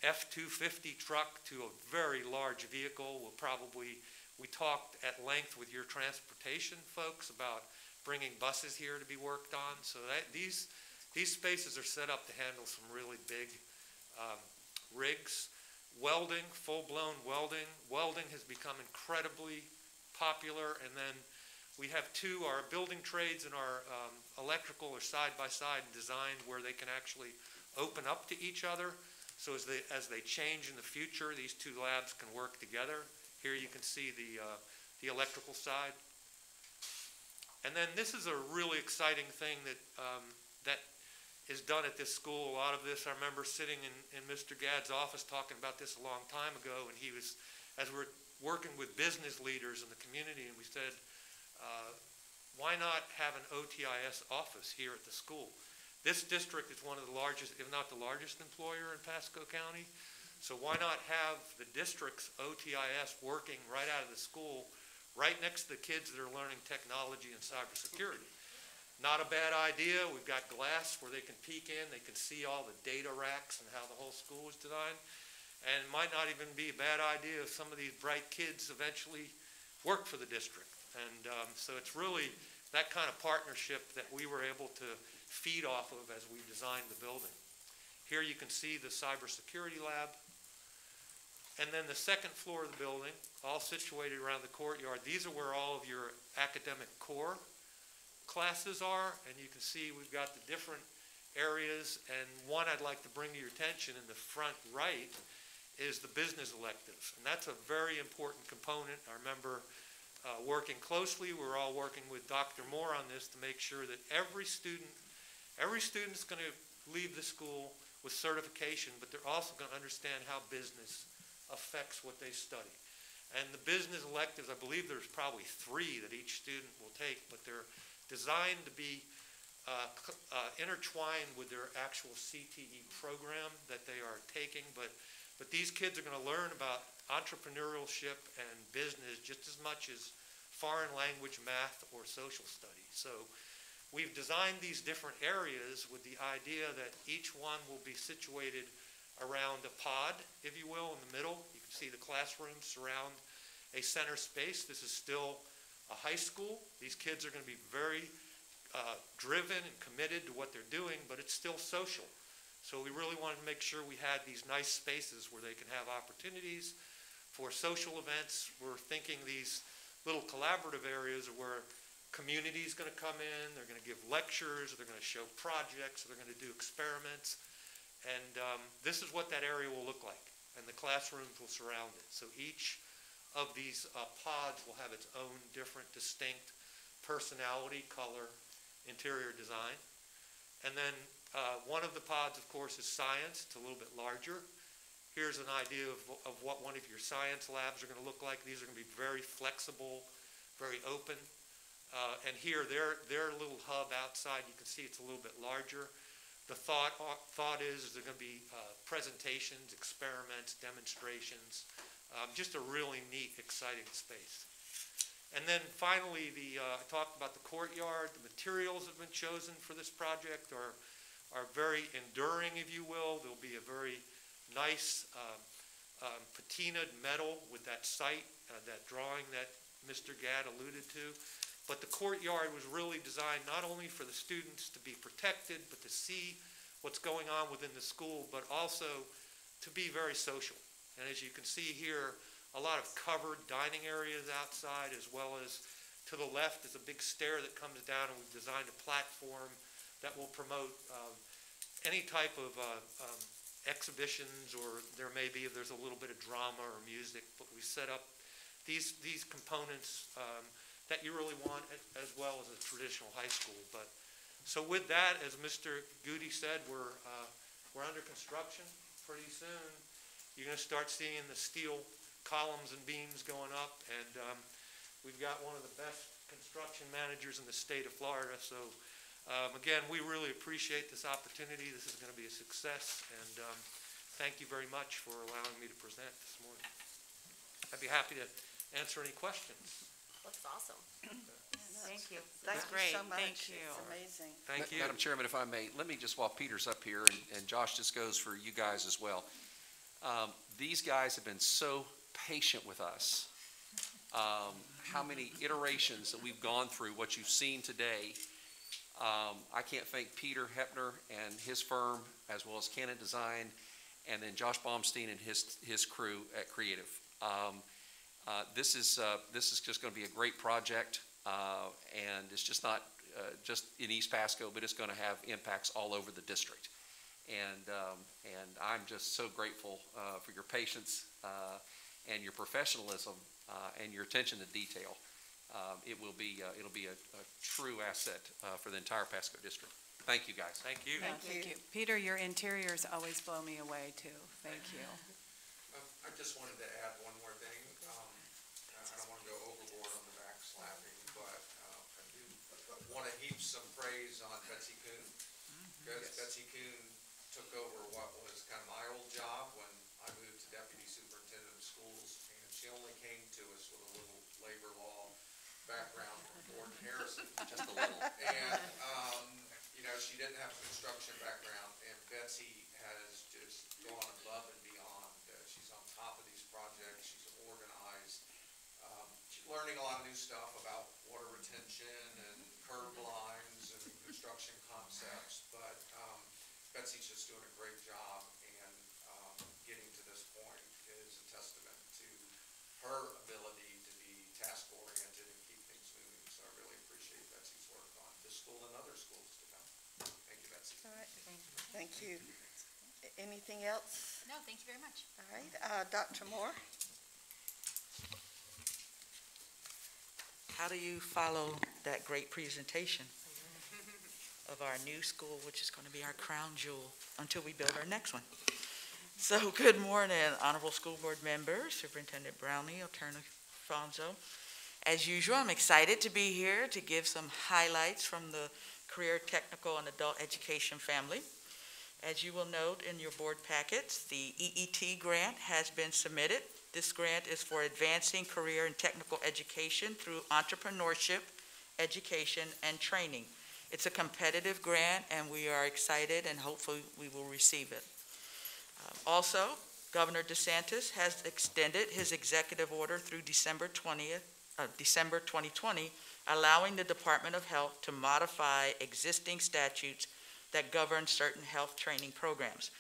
F-250 truck to a very large vehicle. We'll probably, we talked at length with your transportation folks about bringing buses here to be worked on. So that, these, these spaces are set up to handle some really big um, rigs. Welding, full-blown welding. Welding has become incredibly popular. And then we have two, our building trades and our um, electrical are side by side designed where they can actually open up to each other. So as they, as they change in the future, these two labs can work together. Here you can see the, uh, the electrical side. And then this is a really exciting thing that, um, that is done at this school. A lot of this, I remember sitting in, in Mr. Gadd's office talking about this a long time ago, and he was, as we're working with business leaders in the community, and we said, uh, why not have an OTIS office here at the school? This district is one of the largest, if not the largest employer in Pasco County. So why not have the district's OTIS working right out of the school, right next to the kids that are learning technology and cybersecurity? Not a bad idea. We've got glass where they can peek in. They can see all the data racks and how the whole school is designed. And it might not even be a bad idea if some of these bright kids eventually work for the district. And um, so it's really that kind of partnership that we were able to feed off of as we designed the building. Here you can see the cybersecurity lab. And then the second floor of the building, all situated around the courtyard. These are where all of your academic core classes are. And you can see we've got the different areas. And one I'd like to bring to your attention in the front right is the business electives. And that's a very important component. I remember uh, working closely. We're all working with Dr. Moore on this to make sure that every student, every student is going to leave the school with certification, but they're also going to understand how business affects what they study. And the business electives, I believe there's probably three that each student will take, but they're designed to be uh, uh, intertwined with their actual CTE program that they are taking. But, but these kids are going to learn about entrepreneurship and business just as much as foreign language, math, or social studies. So we've designed these different areas with the idea that each one will be situated around a pod, if you will, in the middle. You can see the classrooms surround a center space. This is still a high school. These kids are going to be very uh, driven and committed to what they're doing, but it's still social. So we really wanted to make sure we had these nice spaces where they can have opportunities for social events. We're thinking these little collaborative areas where community's going to come in, they're going to give lectures, they're going to show projects, they're going to do experiments. And um, this is what that area will look like, and the classrooms will surround it. So each of these uh, pods will have its own different distinct personality, color, interior design. And then uh, one of the pods, of course, is science. It's a little bit larger. Here's an idea of, of what one of your science labs are going to look like. These are going to be very flexible, very open. Uh, and here, their, their little hub outside, you can see it's a little bit larger. The thought, uh, thought is, there going to be uh, presentations, experiments, demonstrations, um, just a really neat, exciting space. And then finally, the, uh, I talked about the courtyard. The materials have been chosen for this project are, are very enduring, if you will. There'll be a very nice um, um, patinaed metal with that site, uh, that drawing that Mr. Gadd alluded to. But the courtyard was really designed not only for the students to be protected, but to see what's going on within the school, but also to be very social. And as you can see here, a lot of covered dining areas outside, as well as to the left is a big stair that comes down, and we've designed a platform that will promote um, any type of uh, um, exhibitions, or there may be, if there's a little bit of drama or music, but we set up these, these components um, that you really want as well as a traditional high school. But so with that, as Mr. Goody said, we're uh, we're under construction pretty soon. You're going to start seeing the steel columns and beams going up, and um, we've got one of the best construction managers in the state of Florida. So um, again, we really appreciate this opportunity. This is going to be a success, and um, thank you very much for allowing me to present this morning. I'd be happy to answer any questions. Looks awesome. Thank you. Thank That's you great. so much. Thank you. It's amazing. Thank you. Madam Chairman, if I may, let me just, while Peter's up here, and, and Josh, this goes for you guys as well. Um, these guys have been so patient with us. Um, how many iterations that we've gone through, what you've seen today. Um, I can't thank Peter Hepner and his firm, as well as Cannon Design, and then Josh Baumstein and his, his crew at Creative. Um, uh, this is, uh, this is just gonna be a great project, uh, and it's just not, uh, just in East Pasco, but it's gonna have impacts all over the district. And, um, and I'm just so grateful, uh, for your patience, uh, and your professionalism, and your attention to detail. Um, it will be, uh, it'll be a, a true asset, uh, for the entire Pasco district. Thank you, guys. Thank you. Thank you. Peter, your interiors always blow me away, too. Thank you. I just wanted to add one more thing. Um, I don't want to go overboard on the backslapping, but uh, I do want to heap some praise on Betsy Coon. Because Betsy Coon took over what was kind of my old job when I moved to deputy superintendent of schools. And she only came to us with a little labor law background from Ford and Harrison. Just a little. And, um, you know, she didn't have a construction background, and Betsy has just gone above and beyond. Uh, She's on top of these projects, she's organized. Um, She's learning a lot of new stuff about water retention and curb lines and construction concepts, but um, Betsy's just doing a great job, and um, getting to this point is a testament to her ability to be task-oriented and keep things moving. So I really appreciate Betsy's work on this school and other schools to come. Thank you, Betsy. All right. Thank you. Anything else? No, thank you very much. All right, uh, Dr. Moore? How do you follow that great presentation of our new school, which is going to be our crown jewel until we build our next one? So, good morning, honorable school board members, Superintendent Browning, Attorney Fonzo. As usual, I'm excited to be here to give some highlights from the career technical and adult education family. As you will note in your board packets, the EET grant has been submitted. This grant is for advancing career and technical education through entrepreneurship, education, and training. It's a competitive grant, and we are excited and hopefully we will receive it. Uh, Also, Governor DeSantis has extended his executive order through December 20th uh, December 2020, allowing the Department of Health to modify existing statutes that govern certain health training programs.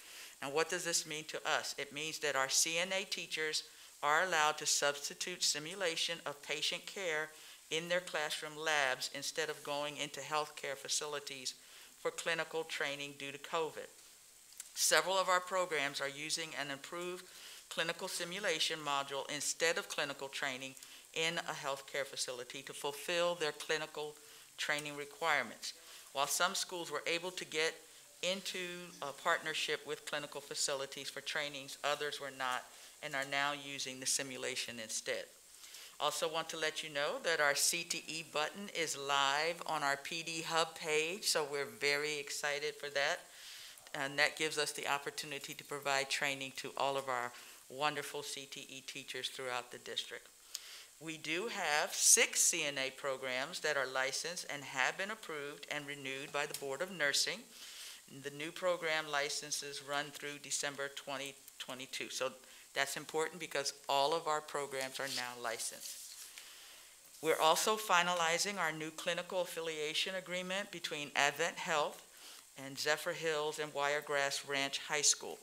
And what does this mean to us? It means that our CNA teachers are allowed to substitute simulation of patient care in their classroom labs instead of going into healthcare facilities for clinical training due to COVID. Several of our programs are using an improved clinical simulation module instead of clinical training in a healthcare facility to fulfill their clinical training requirements. While some schools were able to get into a partnership with clinical facilities for trainings, others were not and are now using the simulation instead. Also want to let you know that our CTE button is live on our PD Hub page, so we're very excited for that. And that gives us the opportunity to provide training to all of our wonderful CTE teachers throughout the district. We do have six CNA programs that are licensed and have been approved and renewed by the Board of Nursing. The new program licenses run through December 2022. So that's important because all of our programs are now licensed. We're also finalizing our new clinical affiliation agreement between Advent Health and Zephyrhills and Wiregrass Ranch High School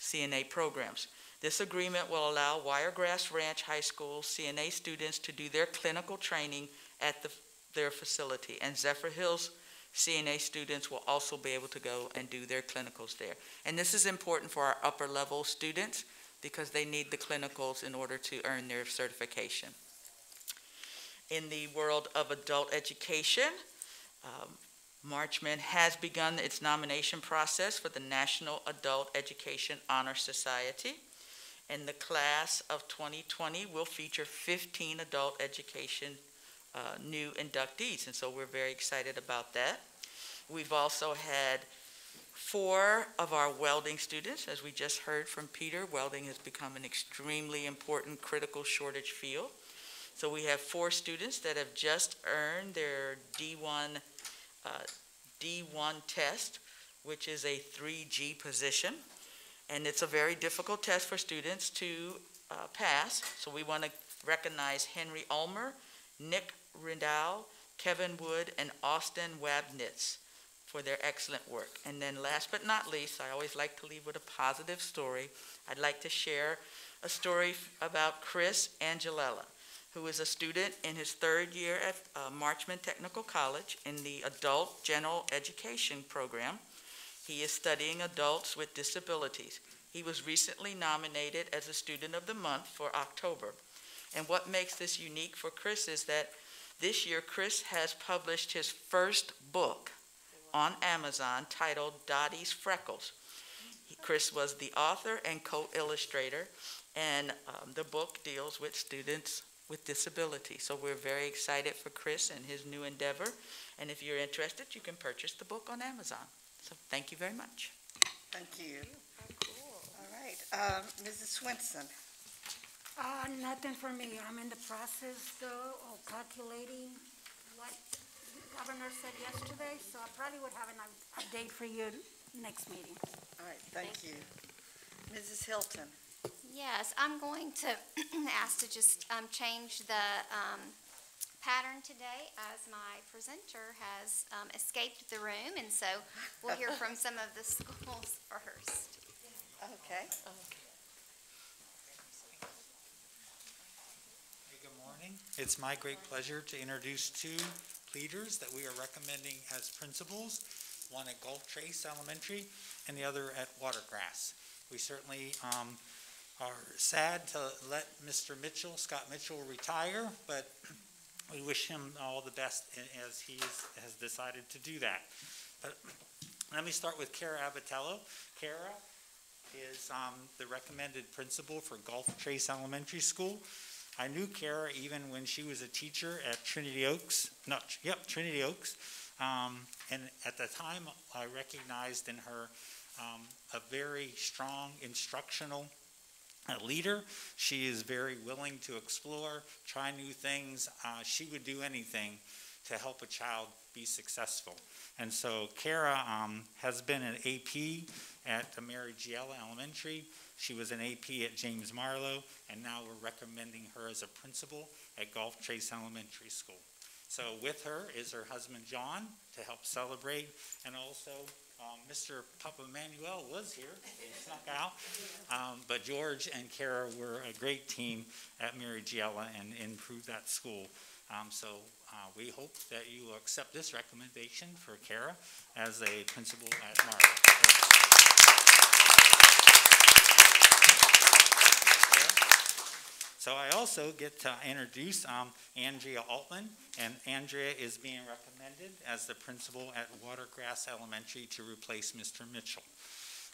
CNA programs. This agreement will allow Wiregrass Ranch High School CNA students to do their clinical training at the, their facility, and Zephyrhills CNA students will also be able to go and do their clinicals there. And this is important for our upper level students because they need the clinicals in order to earn their certification. In the world of adult education, um, Marchman has begun its nomination process for the National Adult Education Honor Society. And the class of 2020 will feature 15 adult education uh, new inductees, and so we're very excited about that. We've also had four of our welding students, as we just heard from Peter, welding has become an extremely important critical shortage field. So we have four students that have just earned their D1 uh, D1 test, which is a 3G position. And it's a very difficult test for students to uh, pass. So we want to recognize Henry Ulmer, Nick Rindau, Kevin Wood, and Austin Wabnitz for their excellent work. And then last but not least, I always like to leave with a positive story. I'd like to share a story about Chris Angelella, who is a student in his third year at uh, Marchman Technical College in the Adult General Education Program. He is studying adults with disabilities. He was recently nominated as a Student of the Month for October. And what makes this unique for Chris is that this year Chris has published his first book on Amazon titled Dottie's Freckles. Chris was the author and co-illustrator, and um, the book deals with students with disabilities. So we're very excited for Chris and his new endeavor. And if you're interested, you can purchase the book on Amazon. So thank you very much. Thank you. All right, um, Mrs. Swinson. Uh, nothing for me. I'm in the process though of calculating what the governor said yesterday, so I probably would have an update for you next meeting. All right, thank you. Mrs. Hilton. Yes, I'm going to ask to just um, change the um, pattern today as my presenter has um, escaped the room, and so we'll hear from some of the schools first. Okay. Hey, Good morning. It's my great pleasure to introduce two leaders that we are recommending as principals, one at Gulf Trace Elementary and the other at Watergrass. We certainly um, are sad to let Mr. Mitchell, Scott Mitchell, retire, but we wish him all the best as he has decided to do that. But let me start with Kara Abatello. Kara is um, the recommended principal for Gulf Trace Elementary School. I knew Kara even when she was a teacher at Trinity Oaks, no, yep, Trinity Oaks. Um, and at the time, I recognized in her um, a very strong instructional uh, leader. She is very willing to explore, try new things. Uh, she would do anything to help a child be successful. And so Kara um, has been an AP at Mary Giella Elementary. She was an AP at James Marlowe, and now we're recommending her as a principal at Gulf Trace Elementary School. So with her is her husband John to help celebrate, and also um, Mr. Papa Manuel was here, he snuck out. Um, but George and Kara were a great team at Mary Giella and improved that school. Um, so uh, we hope that you will accept this recommendation for Kara as a principal at Marlowe. So I also get to introduce um, Andrea Altman, and Andrea is being recommended as the principal at Watergrass Elementary to replace Mr. Mitchell.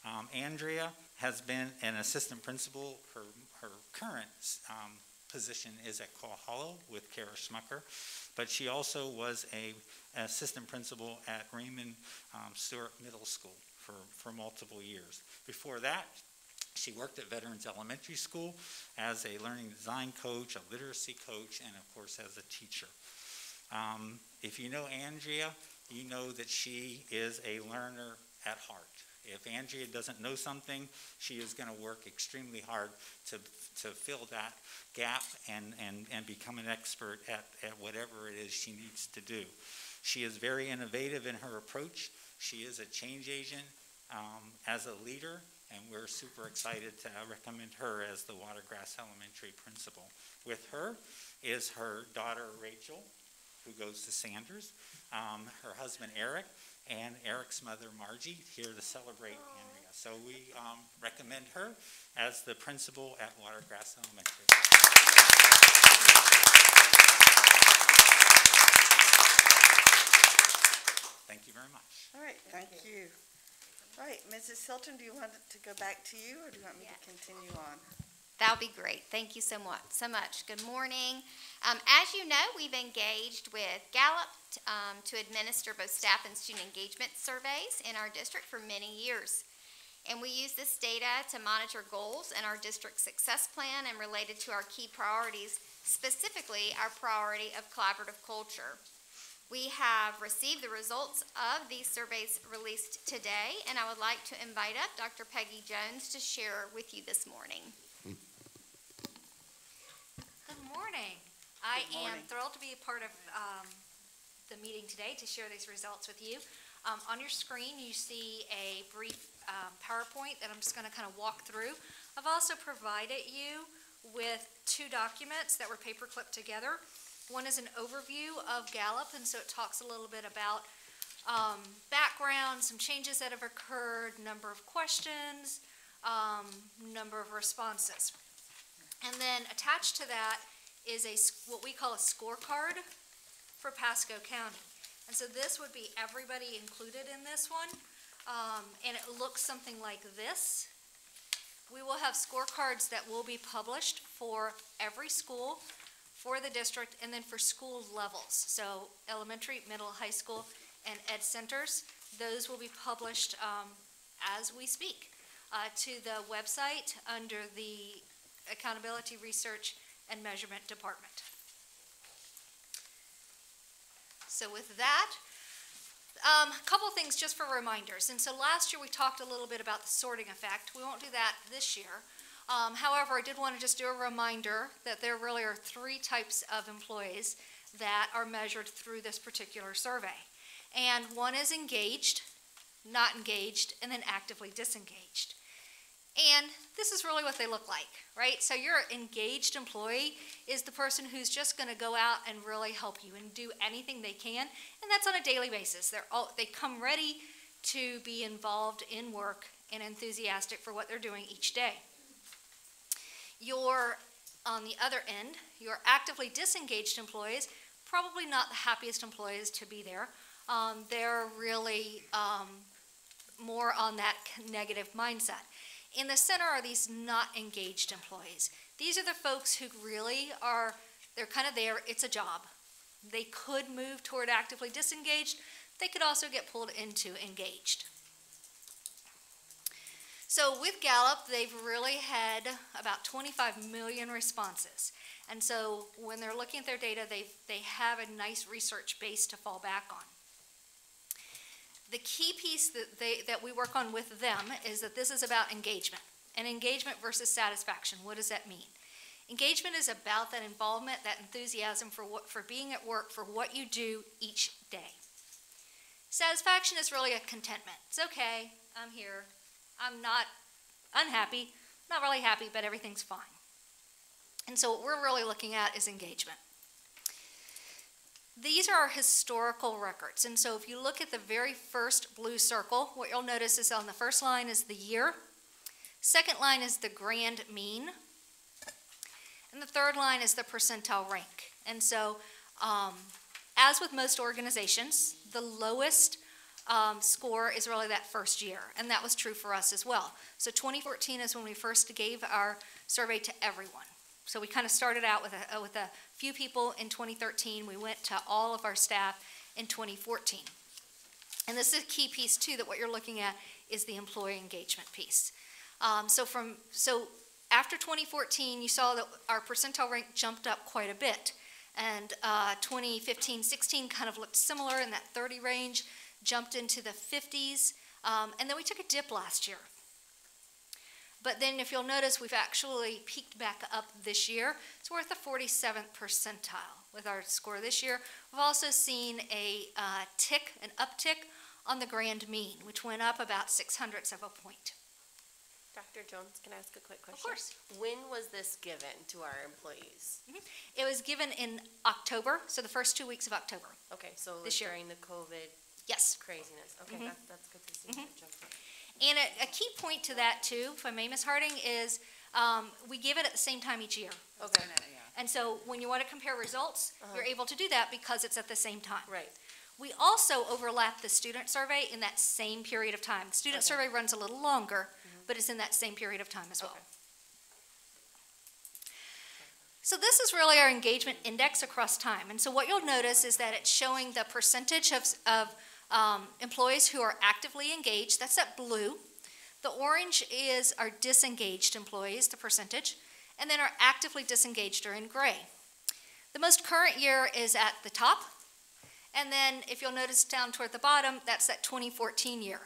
Um, Andrea has been an assistant principal. Her, her current um, position is at Quail Hollow with Kara Schmucker, but she also was a an assistant principal at Raymond um, Stewart Middle School for, for multiple years. Before that, she worked at Veterans Elementary School as a learning design coach, a literacy coach, and of course as a teacher. Um, if you know Andrea, you know that she is a learner at heart. If Andrea doesn't know something, she is going to work extremely hard to, to fill that gap and, and, and become an expert at, at whatever it is she needs to do. She is very innovative in her approach. She is a change agent um, as a leader, and we're super excited to recommend her as the Watergrass Elementary principal. With her is her daughter Rachel, who goes to Sanders, um, her husband Eric, and Eric's mother Margie here to celebrate Andrea. So we um, recommend her as the principal at Watergrass Elementary. Thank you very much. All right, thank you. All right, Mrs. Hilton, do you want it to go back to you, or do you want me to continue on? That'll be great. Thank you so much. So much. Good morning. Um, as you know, we've engaged with Gallup um, to administer both staff and student engagement surveys in our district for many years. And we use this data to monitor goals in our district success plan and related to our key priorities, specifically our priority of collaborative culture. We have received the results of these surveys released today, and I would like to invite up Dr. Peggy Jones to share with you this morning. Good morning. I Good am thrilled to be a part of um, the meeting today to share these results with you. Um, On your screen, you see a brief um, PowerPoint that I'm just going to kind of walk through. I've also provided you with two documents that were paper clipped together. One is an overview of Gallup, and so it talks a little bit about um, background, some changes that have occurred, number of questions, um, number of responses. And then attached to that is a, what we call a scorecard for Pasco County. And so this would be everybody included in this one, um, and it looks something like this. We will have scorecards that will be published for every school, for the district, and then for school levels. So elementary, middle, high school, and ed centers, those will be published, um, as we speak, uh, to the website under the Accountability Research and Measurement Department. So with that, um, a couple things just for reminders. And so last year we talked a little bit about the sorting effect. We won't do that this year. Um, however, I did want to just do a reminder that there really are three types of employees that are measured through this particular survey. And one is engaged, not engaged, and then actively disengaged. And this is really what they look like, right? So your engaged employee is the person who's just going to go out and really help you and do anything they can, and that's on a daily basis. They're all, they come ready to be involved in work and enthusiastic for what they're doing each day. Your, on the other end, your actively disengaged employees, probably not the happiest employees to be there. Um, they're really um, more on that negative mindset. In the center are these not engaged employees. These are the folks who really are, they're kind of there, it's a job. They could move toward actively disengaged, they could also get pulled into engaged. So with Gallup, they've really had about 25 million responses. And so when they're looking at their data, they, they have a nice research base to fall back on. The key piece that they, that we work on with them is that this is about engagement. And engagement versus satisfaction, what does that mean? Engagement is about that involvement, that enthusiasm for what, for being at work, for what you do each day. Satisfaction is really a contentment. It's okay, I'm here. I'm not unhappy, not really happy, but everything's fine. And so what we're really looking at is engagement. These are our historical records. And so if you look at the very first blue circle, what you'll notice is on the first line is the year. Second line is the grand mean. And the third line is the percentile rank. And so, um, as with most organizations, the lowest um, score is really that first year. And that was true for us as well. So 2014 is when we first gave our survey to everyone. So we kind of started out with a, with a few people in 2013. We went to all of our staff in 2014. And this is a key piece too, that what you're looking at is the employee engagement piece. Um, so from, so after 2014, you saw that our percentile rank jumped up quite a bit. And uh, 2015, 16 kind of looked similar in that 30 range, jumped into the 50s. Um, and then we took a dip last year. But then if you'll notice, we've actually peaked back up this year. So we're at the 47th percentile with our score this year. We've also seen a uh, tick, an uptick on the grand mean, which went up about six hundredths of a point. Dr. Jones, can I ask a quick question? Of course. When was this given to our employees? It was given in October, so the first two weeks of October. Okay, so This year. during the COVID Yes. craziness. Okay, Mhm. that's, that's good to see. Mhm. that jumped up. And a, a key point to that too, if I may, Ms. Harding, is um, we give it at the same time each year. Okay. Yeah. And so when you want to compare results, you're Uh-huh. able to do that because it's at the same time. Right. We also overlap the student survey in that same period of time. The student Okay. survey runs a little longer, but it's in that same period of time as well. Okay. So this is really our engagement index across time. And so what you'll notice is that it's showing the percentage of, of um, employees who are actively engaged. That's that blue. The orange is our disengaged employees, the percentage. And then our actively disengaged are in gray. The most current year is at the top. And then if you'll notice down toward the bottom, that's that 2014 year.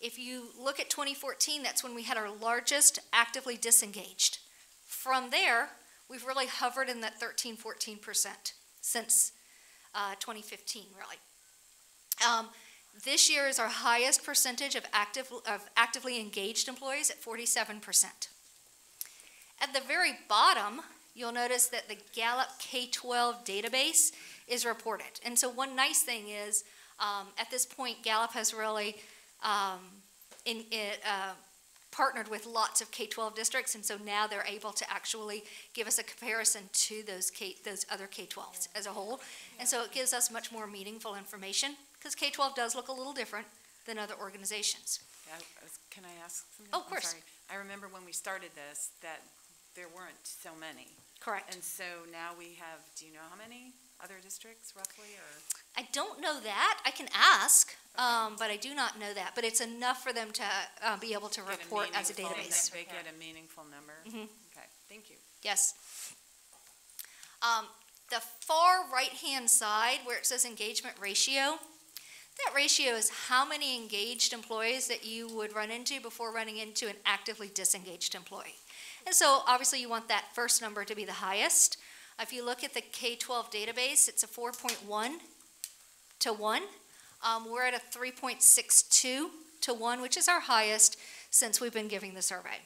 If you look at 2014, that's when we had our largest actively disengaged. From there, we've really hovered in that 13, 14% since uh, 2015, really. Um, this year is our highest percentage of, active, of actively engaged employees at 47%. At the very bottom, you'll notice that the Gallup K-12 database is reported. And so one nice thing is, um, at this point, Gallup has really um, in, it, uh, partnered with lots of K-12 districts, and so now they're able to actually give us a comparison to those K, those other K-12s as a whole. And so it gives us much more meaningful information, because K-12 does look a little different than other organizations. I was- Can I ask something? Oh, of course. sorry. I remember when we started this, that there weren't so many. Correct. And so now we have, do you know how many other districts roughly, or? I don't know that. I can ask, um, but I do not know that. But it's enough for them to uh, be able to get report as a database. They get a meaningful number? Mhm. Okay, thank you. Yes. Um, the far right-hand side, where it says engagement ratio, that ratio is how many engaged employees that you would run into before running into an actively disengaged employee. And so obviously you want that first number to be the highest. If you look at the K-12 database, it's a 4.1 to 1. Um, we're at a 3.62 to 1, which is our highest since we've been giving the survey.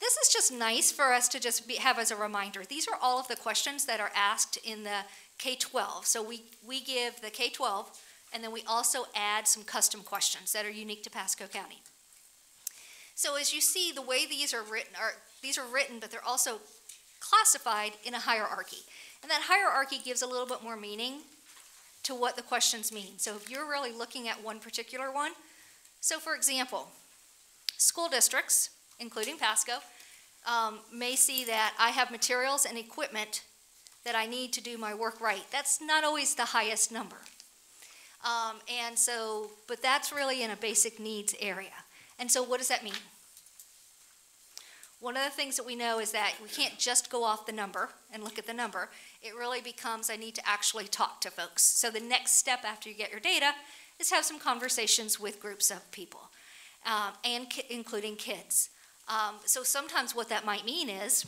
This is just nice for us to just be, have as a reminder. These are all of the questions that are asked in the K-12. So we, we give the K-12, and then we also add some custom questions that are unique to Pasco County. So as you see, the way these are written are these are written, but they're also classified in a hierarchy. And that hierarchy gives a little bit more meaning to what the questions mean. So if you're really looking at one particular one, so for example, school districts, including Pasco, um, may see that I have materials and equipment that I need to do my work right. That's not always the highest number. Um, and so, but that's really in a basic needs area. And so what does that mean? One of the things that we know is that we can't just go off the number and look at the number. It really becomes, I need to actually talk to folks. So the next step after you get your data is have some conversations with groups of people, um, and ki- including kids. Um, so sometimes what that might mean is,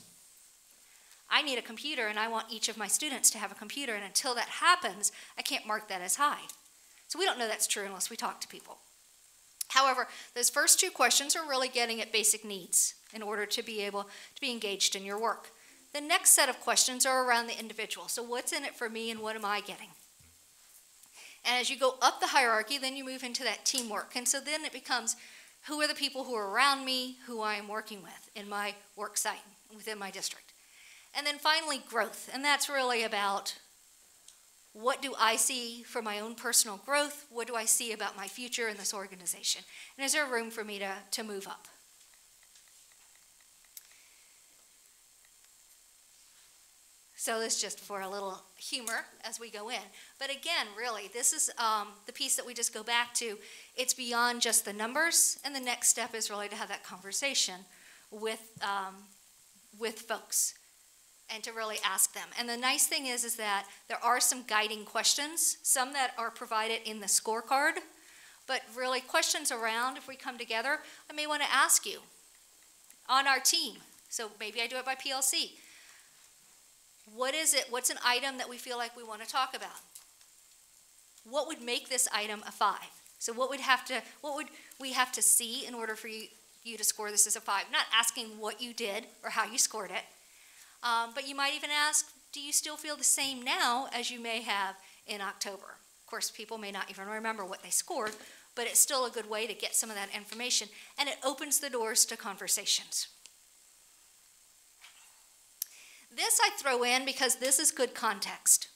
I need a computer and I want each of my students to have a computer, and until that happens, I can't mark that as high. So we don't know that's true unless we talk to people. However, those first two questions are really getting at basic needs in order to be able to be engaged in your work. The next set of questions are around the individual. So what's in it for me and what am I getting? And as you go up the hierarchy, then you move into that teamwork. And so then it becomes who are the people who are around me, who I am working with in my work site, within my district. And then finally, growth. And that's really about what do I see for my own personal growth? What do I see about my future in this organization? And is there room for me to, to move up? So this is just for a little humor as we go in. But again, really, this is um, the piece that we just go back to. It's beyond just the numbers, and the next step is really to have that conversation with um, with folks and to really ask them. And the nice thing is, is that there are some guiding questions, some that are provided in the scorecard, but really questions around. If we come together, I may want to ask you on our team. So maybe I do it by PLC what is it, what's an item that we feel like we want to talk about? What would make this item a five? So what would have to, what would we have to see in order for you, you to score this as a five? Not asking what you did or how you scored it, um, but you might even ask, do you still feel the same now as you may have in October? Of course, people may not even remember what they scored, but it's still a good way to get some of that information, and it opens the doors to conversations. This I throw in because this is good context.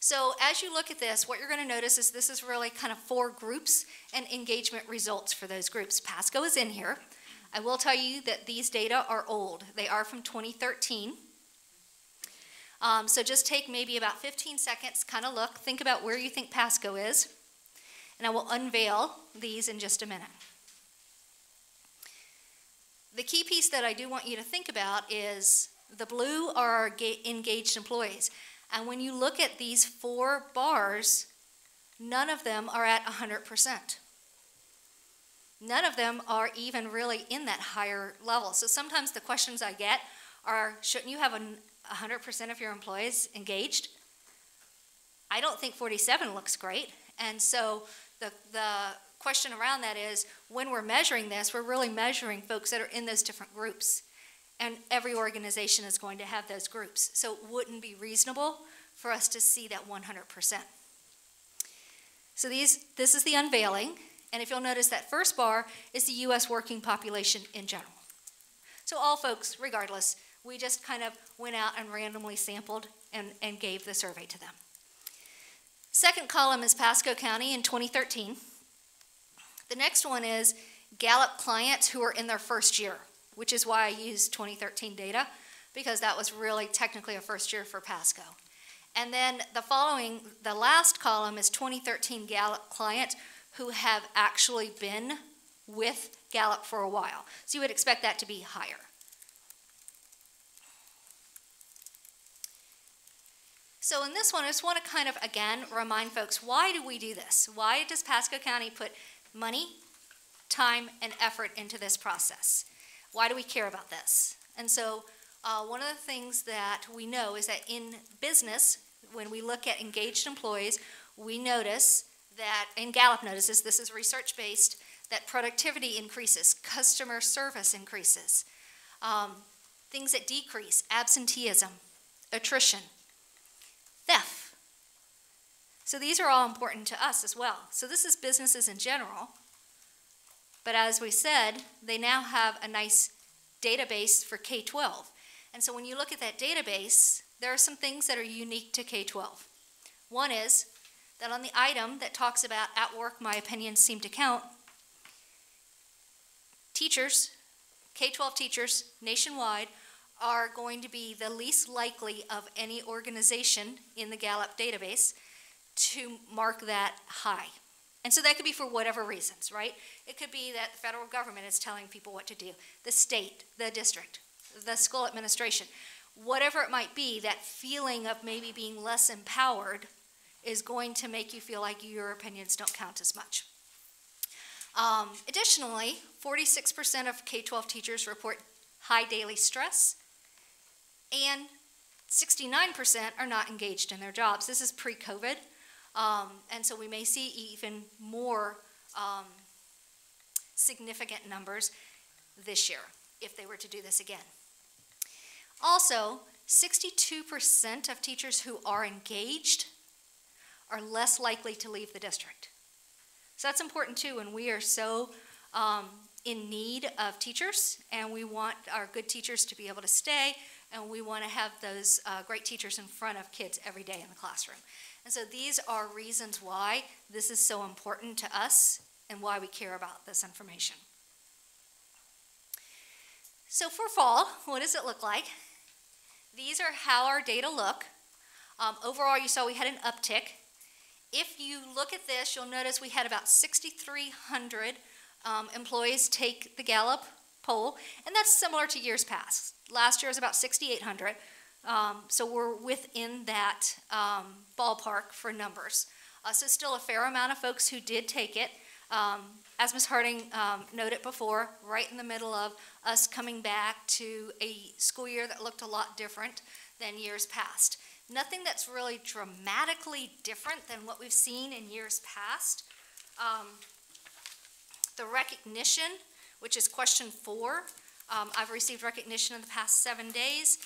So as you look at this, what you're going to notice is this is really kind of four groups and engagement results for those groups. Pasco is in here. I will tell you that these data are old. They are from 2013. Um, so just take maybe about 15 seconds, kind of look, think about where you think Pasco is, and I will unveil these in just a minute. The key piece that I do want you to think about is the blue are our engaged employees. And when you look at these four bars, none of them are at 100%. None of them are even really in that higher level. So sometimes the questions I get are shouldn't you have a 100% of your employees engaged? I don't think 47 looks great. And so the, the question around that is when we're measuring this, we're really measuring folks that are in those different groups. And every organization is going to have those groups. So it wouldn't be reasonable for us to see that 100%. So these, this is the unveiling. And if you'll notice that first bar is the U.S. working population in general. So all folks, regardless, we just kind of went out and randomly sampled and, and gave the survey to them. Second column is Pasco County in 2013. The next one is Gallup clients who are in their first year which is why I used 2013 data, because that was really technically a first year for Pasco. And then the following, the last column is 2013 Gallup clients who have actually been with Gallup for a while. So you would expect that to be higher. So in this one, I just want to kind of, again, remind folks, why do we do this? Why does Pasco County put money, time, and effort into this process? Why do we care about this? And so, uh, one of the things that we know is that in business, when we look at engaged employees, we notice that, and Gallup notices, this is research based, that productivity increases, customer service increases, um, things that decrease, absenteeism, attrition, theft. So these are all important to us as well. So this is businesses in general. But as we said, they now have a nice database for K 12. And so when you look at that database, there are some things that are unique to K 12. One is that on the item that talks about at work, my opinions seem to count, teachers, K 12 teachers nationwide, are going to be the least likely of any organization in the Gallup database to mark that high. And so that could be for whatever reasons, right? It could be that the federal government is telling people what to do, the state, the district, the school administration. Whatever it might be, that feeling of maybe being less empowered is going to make you feel like your opinions don't count as much. Um, additionally, 46% of K-12 teachers report high daily stress, and 69% are not engaged in their jobs. This is pre-COVID, um, and so we may see even more um, significant numbers this year if they were to do this again. Also, 62% of teachers who are engaged are less likely to leave the district. So that's important too, and we are so um, in need of teachers, and we want our good teachers to be able to stay, and we want to have those uh, great teachers in front of kids every day in the classroom. And so these are reasons why this is so important to us and why we care about this information. So for fall, what does it look like? These are how our data look. Um, overall, you saw we had an uptick. If you look at this, you'll notice we had about 6,300 um, employees take the Gallup poll, and that's similar to years past. Last year was about 6,800, um, so we're within that um, ballpark for numbers. Uh, so still a fair amount of folks who did take it. Um, as Ms. Harding um, noted before, right in the middle of us coming back to a school year that looked a lot different than years past. Nothing that's really dramatically different than what we've seen in years past. Um, the recognition, which is question four, um, I've received recognition in the past seven days,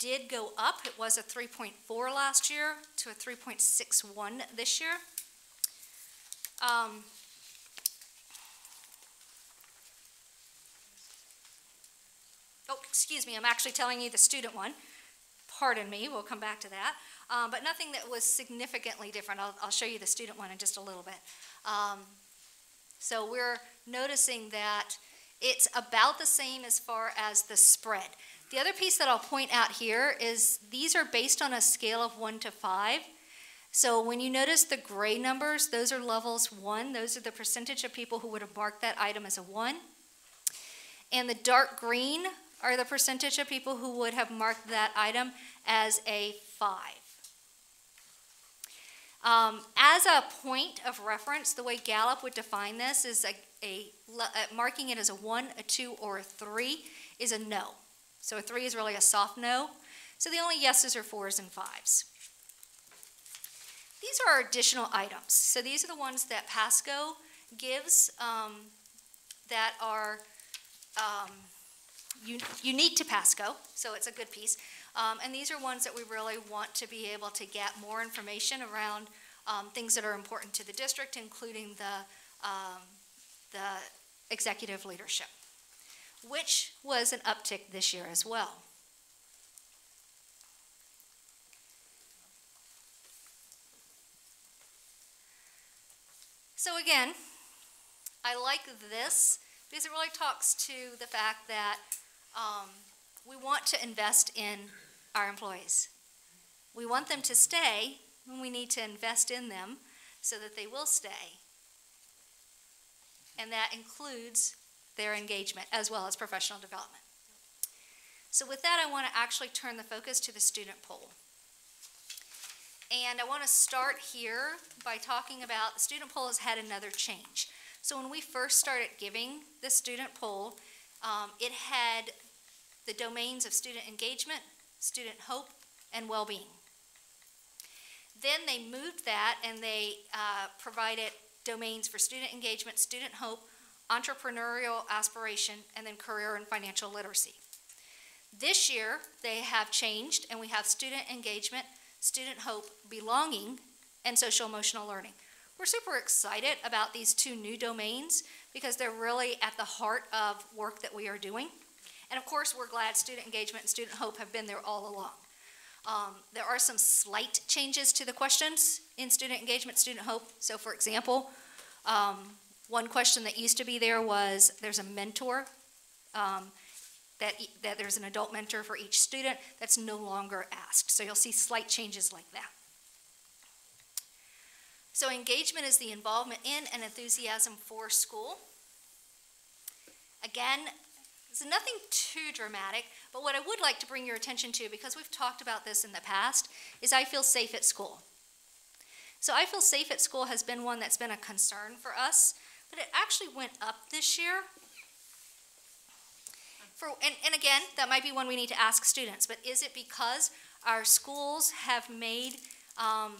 did go up. It was a 3.4 last year to a 3.61 this year. Um, oh, excuse me, I'm actually telling you the student one. Pardon me, we'll come back to that. Um, but nothing that was significantly different. I'll, I'll, show you the student one in just a little bit. Um, so we're noticing that it's about the same as far as the spread. The other piece that I'll point out here is these are based on a scale of one to five. So when you notice the gray numbers, those are levels one. Those are the percentage of people who would have marked that item as a one. And the dark green are the percentage of people who would have marked that item as a five. Um, as a point of reference, the way Gallup would define this is a, a, a, marking it as a one, a two, or a three is a no. So a three is really a soft no. So the only yeses are fours and fives. These are our additional items. So these are the ones that Pasco gives um, that are um, unique to Pasco, so it's a good piece. Um, and these are ones that we really want to be able to get more information around um, things that are important to the district, including the, um, the executive leadership, which was an uptick this year as well. So again, I like this because it really talks to the fact that um, we want to invest in our employees. We want them to stay, and we need to invest in them so that they will stay. And that includes their engagement as well as professional development. So with that, I want to actually turn the focus to the student poll. And I want to start here by talking about the student poll has had another change. So when we first started giving the student poll, um, it had the domains of student engagement, student hope, and well-being. Then they moved that and they uh, provided domains for student engagement, student hope, entrepreneurial aspiration, and then career and financial literacy. This year, they have changed and we have student engagement, student hope, belonging, and social emotional learning. We're super excited about these two new domains because they're really at the heart of work that we are doing. And of course, we're glad student engagement and student hope have been there all along. Um, there are some slight changes to the questions in student engagement, student hope. So for example, um, one question that used to be there was there's a mentor, um, that, that there's an adult mentor for each student. That's no longer asked. So you'll see slight changes like that. So engagement is the involvement in and enthusiasm for school. Again, it's nothing too dramatic, but what I would like to bring your attention to, because we've talked about this in the past, is I feel safe at school. So I feel safe at school has been one that's been a concern for us, but it actually went up this year. For, and, and again, that might be one we need to ask students, but is it because our schools have made um,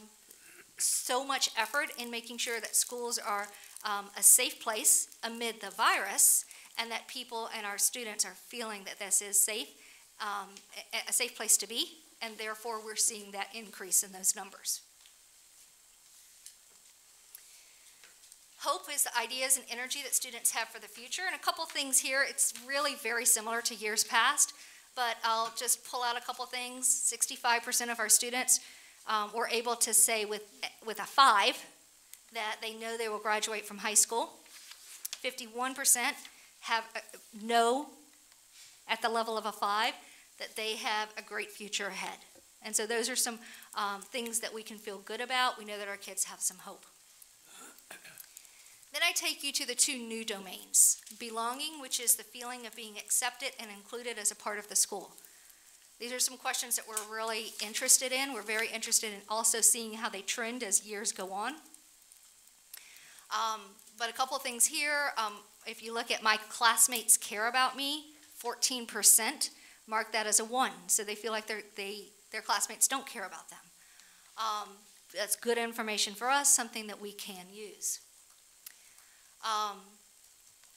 so much effort in making sure that schools are um, a safe place amid the virus, and that people and our students are feeling that this is safe, um, a, safe place to be, and therefore we're seeing that increase in those numbers. Hope is the ideas and energy that students have for the future, and a couple things here. It's really very similar to years past, but I'll just pull out a couple things. 65% of our students um, were able to say with, with a five that they know they will graduate from high school. 51% have uh, know at the level of a five that they have a great future ahead. And so those are some um, things that we can feel good about. We know that our kids have some hope. Then I take you to the two new domains belonging, which is the feeling of being accepted and included as a part of the school. These are some questions that we're really interested in. We're very interested in also seeing how they trend as years go on. Um, but a couple of things here. Um, if you look at my classmates care about me, 14% mark that as a one. So they feel like they, their classmates don't care about them. Um, that's good information for us, something that we can use. Um,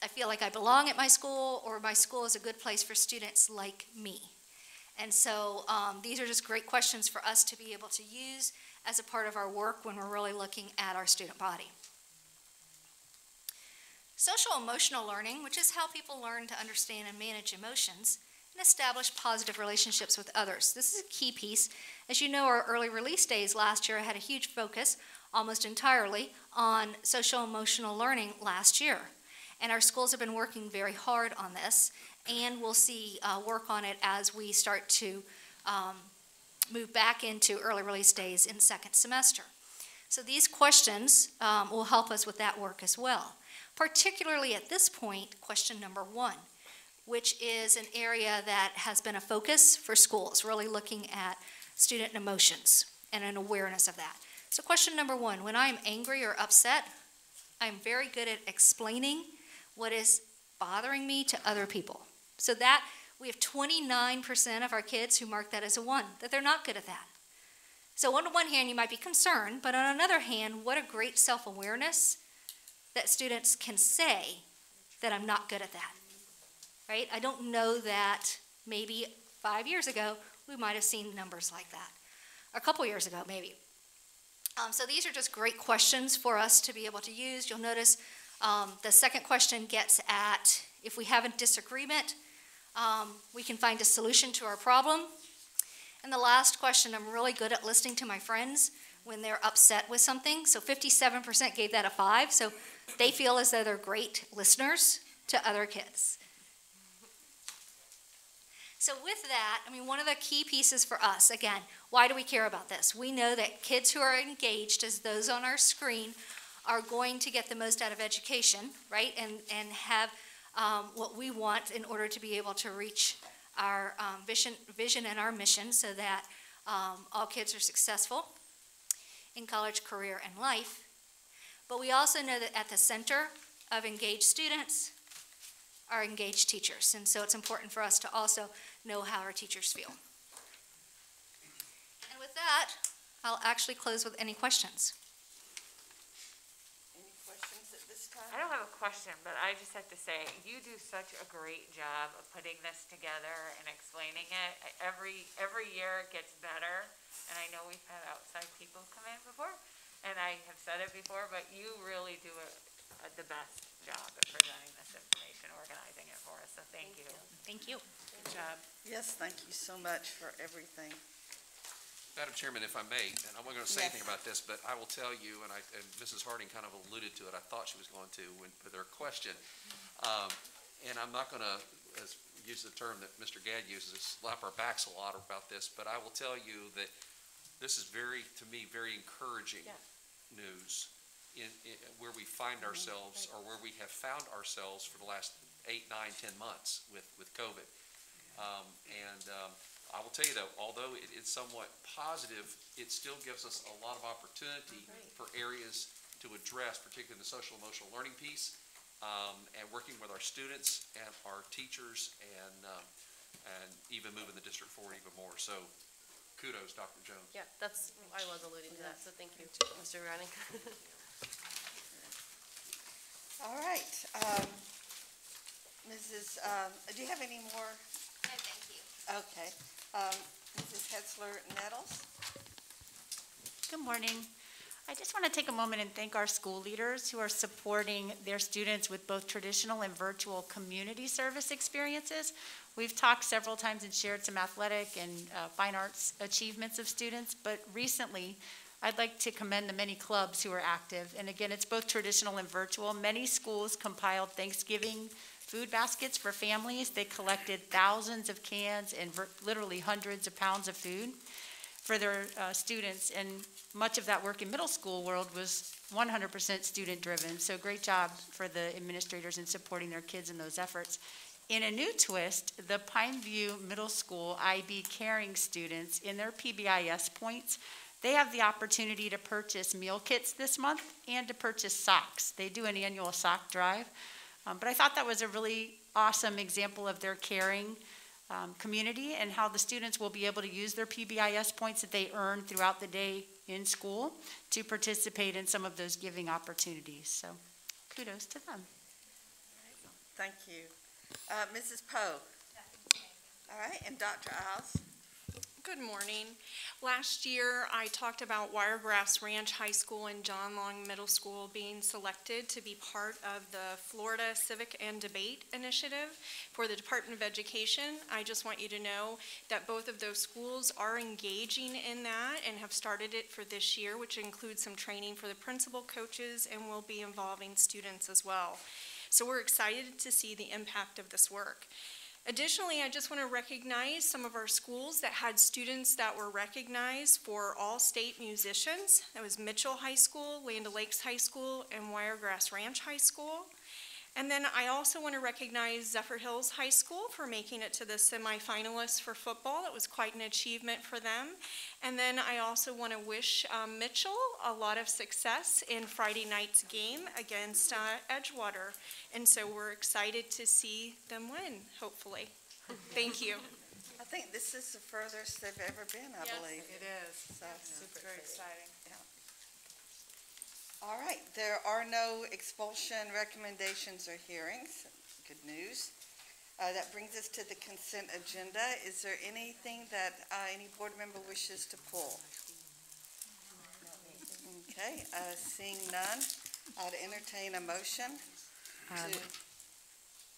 I feel like I belong at my school, or my school is a good place for students like me. And so um, these are just great questions for us to be able to use as a part of our work when we're really looking at our student body. Social emotional learning, which is how people learn to understand and manage emotions and establish positive relationships with others. This is a key piece. As you know, our early release days last year had a huge focus, almost entirely, on social emotional learning last year. And our schools have been working very hard on this, and we'll see uh, work on it as we start to um, move back into early release days in second semester. So these questions um, will help us with that work as well particularly at this point, question number one, which is an area that has been a focus for schools, really looking at student emotions and an awareness of that. So, question number one when I'm angry or upset, I'm very good at explaining what is bothering me to other people. So, that we have 29% of our kids who mark that as a one, that they're not good at that. So, on one hand, you might be concerned, but on another hand, what a great self awareness that students can say that I'm not good at that, right? I don't know that maybe five years ago we might have seen numbers like that, a couple years ago maybe. Um, so these are just great questions for us to be able to use. You'll notice um, the second question gets at if we have a disagreement, um, we can find a solution to our problem. And the last question, I'm really good at listening to my friends when they're upset with something. So 57% gave that a five. So they feel as though they're great listeners to other kids. So, with that, I mean, one of the key pieces for us, again, why do we care about this? We know that kids who are engaged, as those on our screen, are going to get the most out of education, right? And, and have um, what we want in order to be able to reach our um, vision, vision and our mission so that um, all kids are successful in college, career, and life. But we also know that at the center of engaged students are engaged teachers. And so it's important for us to also know how our teachers feel. And with that, I'll actually close with any questions. Any questions at this time? I don't have a question, but I just have to say, you do such a great job of putting this together and explaining it. Every, every year it gets better, and I know we've had outside people come in before, and I have said it before, but you really do a, a, the best job at presenting this information, organizing it for us, so thank you. Thank you. Good job. Yes, thank you so much for everything. Madam Chairman, if I may, and I'm not going to say Yes. anything about this, but I will tell you, and I, and Mrs. Harding kind of alluded to it, I thought she was going to when, with her question. Um, and I'm not going to, as, use the term that Mr. Gadd uses, slap our backs a lot about this, but I will tell you that this is very, to me, very encouraging. Yeah. news in, in, where we find ourselves or where we have found ourselves for the last eight, nine, ten months with, with COVID. Um, and, um, I will tell you though, although it, it's somewhat positive, it still gives us a lot of opportunity for areas to address, particularly the social emotional learning piece, um, and working with our students and our teachers and, um, and even moving the district forward even more. So kudos, Dr. Jones. Yeah, that's, I was alluding to that, so thank you, Mr. Browning. All right. um, Mrs., um, do you have any more? No, thank you. Okay. Um, Mrs. Hetzler Nettles? Good morning. I just want to take a moment and thank our school leaders who are supporting their students with both traditional and virtual community service experiences. We've talked several times and shared some athletic and uh, fine arts achievements of students, but recently, I'd like to commend the many clubs who are active. And again, it's both traditional and virtual. Many schools compiled Thanksgiving food baskets for families. They collected thousands of cans and literally hundreds of pounds of food for their uh, students. And much of that work in middle school world was 100% student-driven. So great job for the administrators in supporting their kids in those efforts. In a new twist, the Pineview Middle School IB caring students in their PBIS points, they have the opportunity to purchase meal kits this month and to purchase socks. They do an annual sock drive. Um, but I thought that was a really awesome example of their caring um, community and how the students will be able to use their PBIS points that they earn throughout the day in school to participate in some of those giving opportunities. So kudos to them. Thank you. Uh, Mrs. Poe? All right, and Dr. Iles? Good morning. Last year, I talked about Wiregrass Ranch High School and John Long Middle School being selected to be part of the Florida Civic and Debate Initiative for the Department of Education. I just want you to know that both of those schools are engaging in that and have started it for this year, which includes some training for the principal coaches and will be involving students as well. So we're excited to see the impact of this work. Additionally, I just want to recognize some of our schools that had students that were recognized for all-state musicians. That was Mitchell High School, Land O'Lakes High School, and Wiregrass Ranch High School. And then I also want to recognize Zephyrhills High School for making it to the semifinalists for football. It was quite an achievement for them. And then I also want to wish um, Mitchell a lot of success in Friday night's game against uh, Edgewater. And so we're excited to see them win, hopefully. Thank you. I think this is the furthest they've ever been, I Yes, believe. It is. So, Super exciting. All right, there are no expulsion recommendations or hearings. Good news. Uh, That brings us to the consent agenda. Is there anything that uh, any board member wishes to pull? Okay, uh, seeing none, I'd entertain a motion Um, to,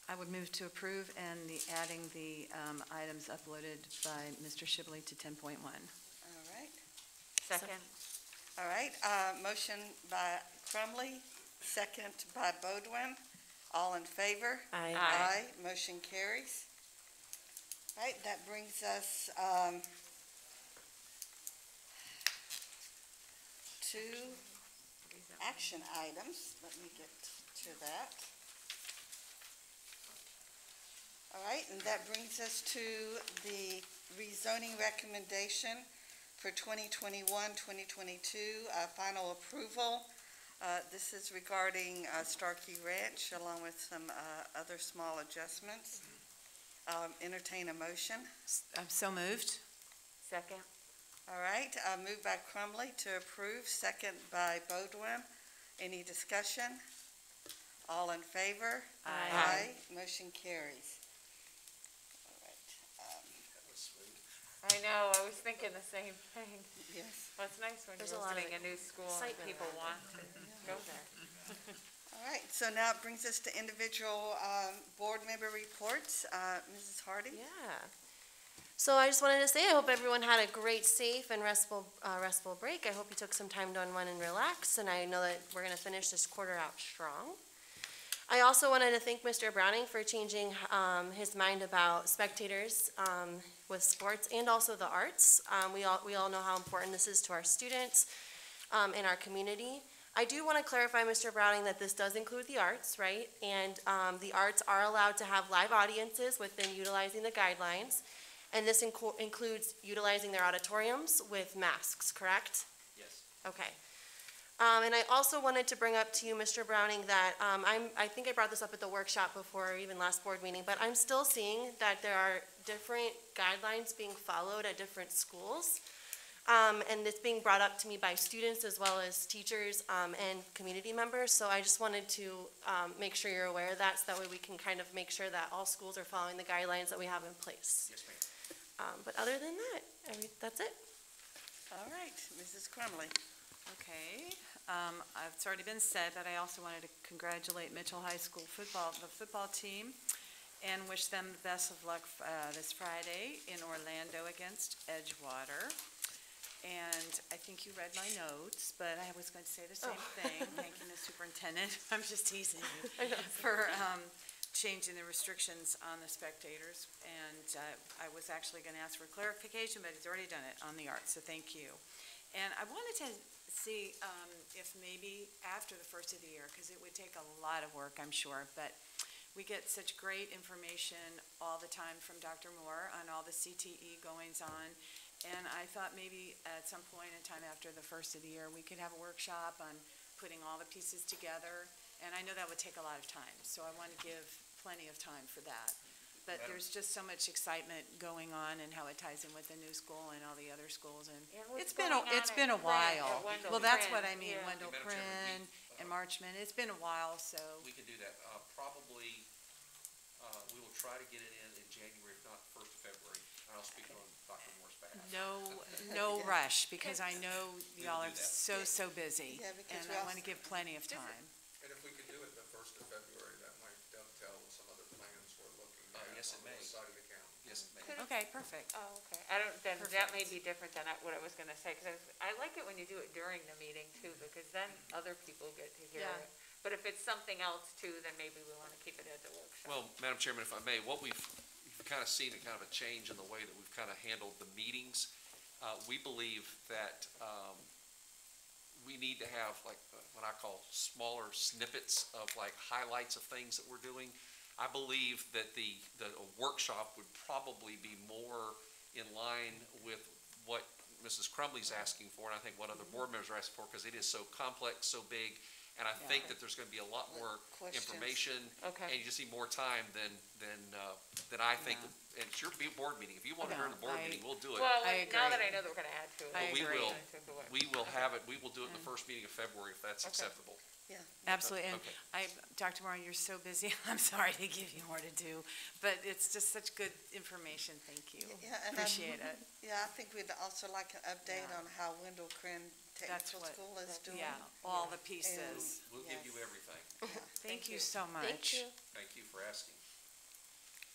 I would move to approve and the, adding the um, items uploaded by Mr. Shibley to 10.1. all right. Second. All right, uh, motion by Crumbley, second by Beaudoin. All in favor? Aye. Aye, motion carries. All right, that brings us um, to action items. Let me get to that. All right, and that brings us to the rezoning recommendation for 2021, 2022, uh, final approval. Uh, This is regarding uh, Starkey Ranch, along with some uh, other small adjustments. Um, Entertain a motion. I'm so moved. Second. All right, uh, moved by Crumbley to approve, second by Beaudoin. Any discussion? All in favor? Aye. Motion carries. All right, um, I know, I was thinking the same thing. Yes. Well, it's nice when There's you're a lot of opening a new school and excitement people want to go there. All right, so now it brings us to individual um, board member reports. Uh, Mrs. Harding? Yeah. So I just wanted to say, I hope everyone had a great, safe, and restful, uh, restful break. I hope you took some time to unwind and relax, and I know that we're gonna finish this quarter out strong. I also wanted to thank Mr. Browning for changing, um, his mind about spectators, um, with sports and also the arts. Um, we all, we all know how important this is to our students. um, in our community. I do want to clarify, Mr. Browning, that this does include the arts, right? And um, the arts are allowed to have live audiences within utilizing the guidelines. And this inco- includes utilizing their auditoriums with masks, correct? Yes. Okay. Um, and I also wanted to bring up to you, Mr. Browning, that, um, I'm, I think I brought this up at the workshop before, or even last board meeting, but I'm still seeing that there are different guidelines being followed at different schools. Um, and it's being brought up to me by students as well as teachers, um, and community members, so I just wanted to, um, make sure you're aware of that, so that way we can kind of make sure that all schools are following the guidelines that we have in place. Yes, ma'am. Um, but other than that, every, that's it. All right, Mrs. Crumbley. Okay, um, it's already been said, but I also wanted to congratulate Mitchell High School football, the football team, and wish them the best of luck, uh, this Friday in Orlando against Edgewater. And I think you read my notes, but I was going to say the same Oh. thing, thanking the superintendent, I'm just teasing you, for, um, changing the restrictions on the spectators. And, uh, I was actually gonna ask for clarification, but he's already done it on the art, so thank you. And I wanted to see, um, if maybe after the first of the year, because it would take a lot of work, I'm sure, but we get such great information all the time from Dr. Moore on all the CTE goings on. And I thought maybe at some point in time after the first of the year, we could have a workshop on putting all the pieces together. And I know that would take a lot of time, so I want to give plenty of time for that. But Madam- there's just so much excitement going on and how it ties in with the new school and all the other schools and And what's it's been, a going on it's at been a Krinn- at while. Wendell Well, that's Krinn, what I mean, yeah. Wendell Madam Chairman, we- Krinn and Marchman. It's been a while, so, We can do that. Uh, Probably, uh, we will try to get it in in January, if not first of February. And I'll speak on Dr. Moore's behalf. no, no rush, because I know y'all are so, so busy. Yeah, because And we I want to give plenty of time. And if we could do it the first of February, that might dovetail with some other plans we're looking Uh, at yes, it may. west side of the county. Yes, ma'am. Okay, perfect. Oh, okay. I don't, then that may be different than I- what I was gonna say, because I like it when you do it during the meeting too, because then other people get to hear Yeah. it. But if it's something else too, then maybe we wanna keep it at the workshop. Well, Madam Chairman, if I may, what we've, we've kind of seen a kind of a change in the way that we've kind of handled the meetings. Uh, we believe that, um, we need to have like, uh, what I call smaller snippets of like highlights of things that we're doing. I believe that the, the workshop would probably be more in line with what Mrs. Crumbley's asking for, and I think what other board members are asking for, because it is so complex, so big. And I think that there's gonna be a lot more Questions. information Okay. and you just need more time than, than, uh, than I think, and it's your be- board meeting, if you want to hear the board I- meeting, we'll do it. Well, I like, now agree. that I know that we're gonna add to it. I But we agree. will, I took away. we will have it, we will do it in the first meeting of February if that's Okay. acceptable. Absolutely, and Okay. I, Dr. Moore, you're so busy, I'm sorry to give you more to do, but it's just such good information, thank you. Yeah, and I'm- Appreciate it. Yeah, I think we'd also like an update Yeah. on how Wendell Krinn That's Technical what- School is doing. Yeah, all the pieces. We'll give you Yes. everything. Thank you so much. Thank you. Thank you for asking.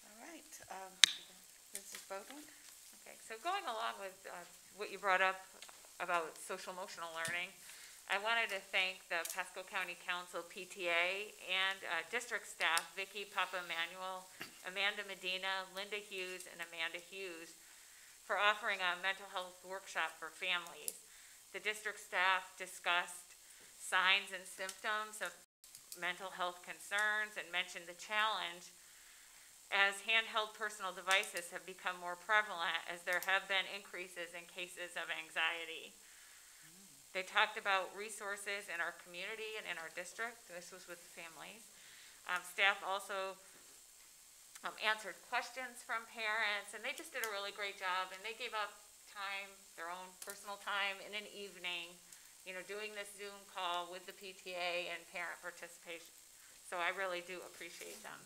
All right, um, Mrs. Beaudoin? Okay, so going along with uh, what you brought up about social emotional learning, I wanted to thank the Pasco County Council PTA and uh, district staff, Vicky Papa Manuel, Amanda Medina, Linda Hughes, and Amanda Hughes, for offering a mental health workshop for families. The district staff discussed signs and symptoms of mental health concerns and mentioned the challenge as handheld personal devices have become more prevalent as there have been increases in cases of anxiety. They talked about resources in our community and in our district, this was with families. Um, staff also, um, answered questions from parents, and they just did a really great job, and they gave up time, their own personal time in an evening, you know, doing this Zoom call with the PTA and parent participation. So I really do appreciate them.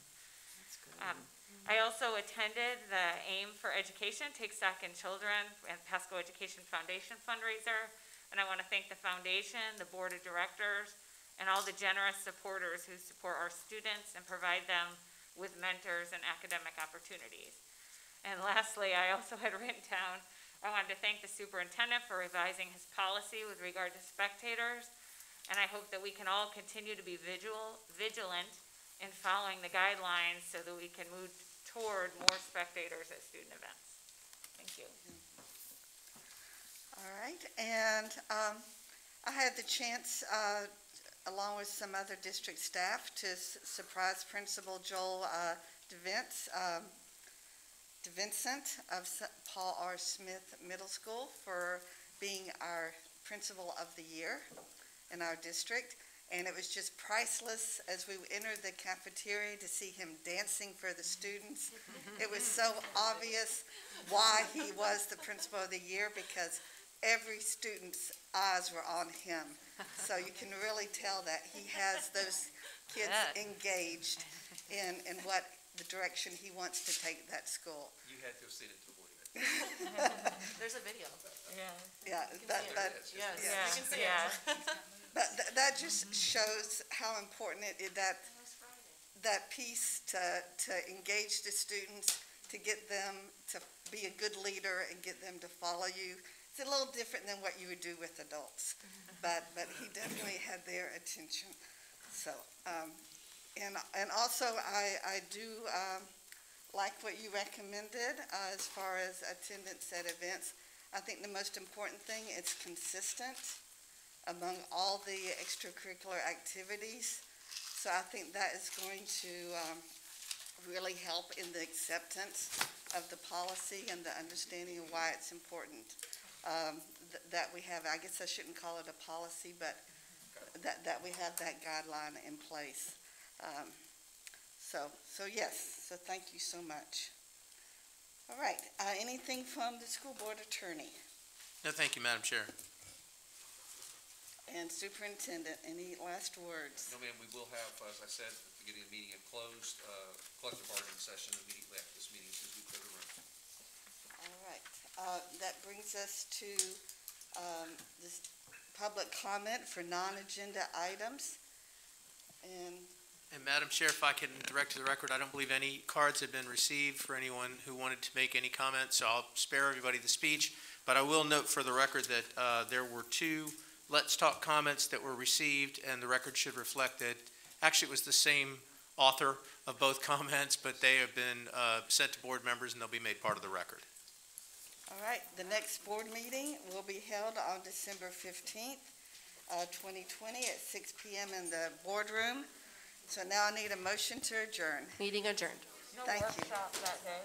That's Um, I also attended the AIM for Education, Take Stock in Children, and Pasco Education Foundation fundraiser. And I want to thank the foundation, the board of directors, and all the generous supporters who support our students and provide them with mentors and academic opportunities. And lastly, I also had written down, I wanted to thank the superintendent for revising his policy with regard to spectators. And I hope that we can all continue to be vigil, vigilant in following the guidelines so that we can move toward more spectators at student events. Thank you. All right, and um, I had the chance, uh, along with some other district staff, to surprise Principal Joel uh, DeVince, um, DeVincent of Paul R. Smith Middle School for being our Principal of the Year in our district. And it was just priceless as we entered the cafeteria to see him dancing for the students. It was so obvious why he was the Principal of the Year because every student's eyes were on him. So you can really tell that he has those kids Yes. engaged in, in what, the direction he wants to take that school. You had to have seen it to believe it. There's a video. Yeah. Yeah, that, that. Yes, Yeah. you can see Yeah. it. But th- that just shows how important it is, that, that piece to, to engage the students, to get them to be a good leader and get them to follow you. It's a little different than what you would do with adults, but, but he definitely had their attention. So, um, and, and also I, I do, um, like what you recommended, uh, as far as attendance at events. I think the most important thing, it's consistent among all the extracurricular activities. So I think that is going to um, really help in the acceptance of the policy and the understanding of why it's important um, th- that we have, I guess I shouldn't call it a policy, but that, that we have that guideline in place. Um, So, so yes, so thank you so much. All right, uh, anything from the school board attorney No, thank you, Madam Chair. and superintendent? Any last words? No, ma'am, we will have, as I said, at the beginning of the meeting, a closed uh, collective bargaining session immediately after this meeting, as soon as we clear the room. All right, uh, that brings us to, um, this public comment for non-agenda items. And, And Madam Chair, if I can direct to the record, I don't believe any cards have been received for anyone who wanted to make any comments, so I'll spare everybody the speech. But I will note for the record that uh, there were two Let's Talk comments that were received, and the record should reflect that, actually, it was the same author of both comments, but they have been uh, sent to board members, and they'll be made part of the record. All right, the next board meeting will be held on December fifteenth, uh, twenty twenty, at six P M in the boardroom. So now I need a motion to adjourn. Meeting adjourned. No Thank you. workshop that day?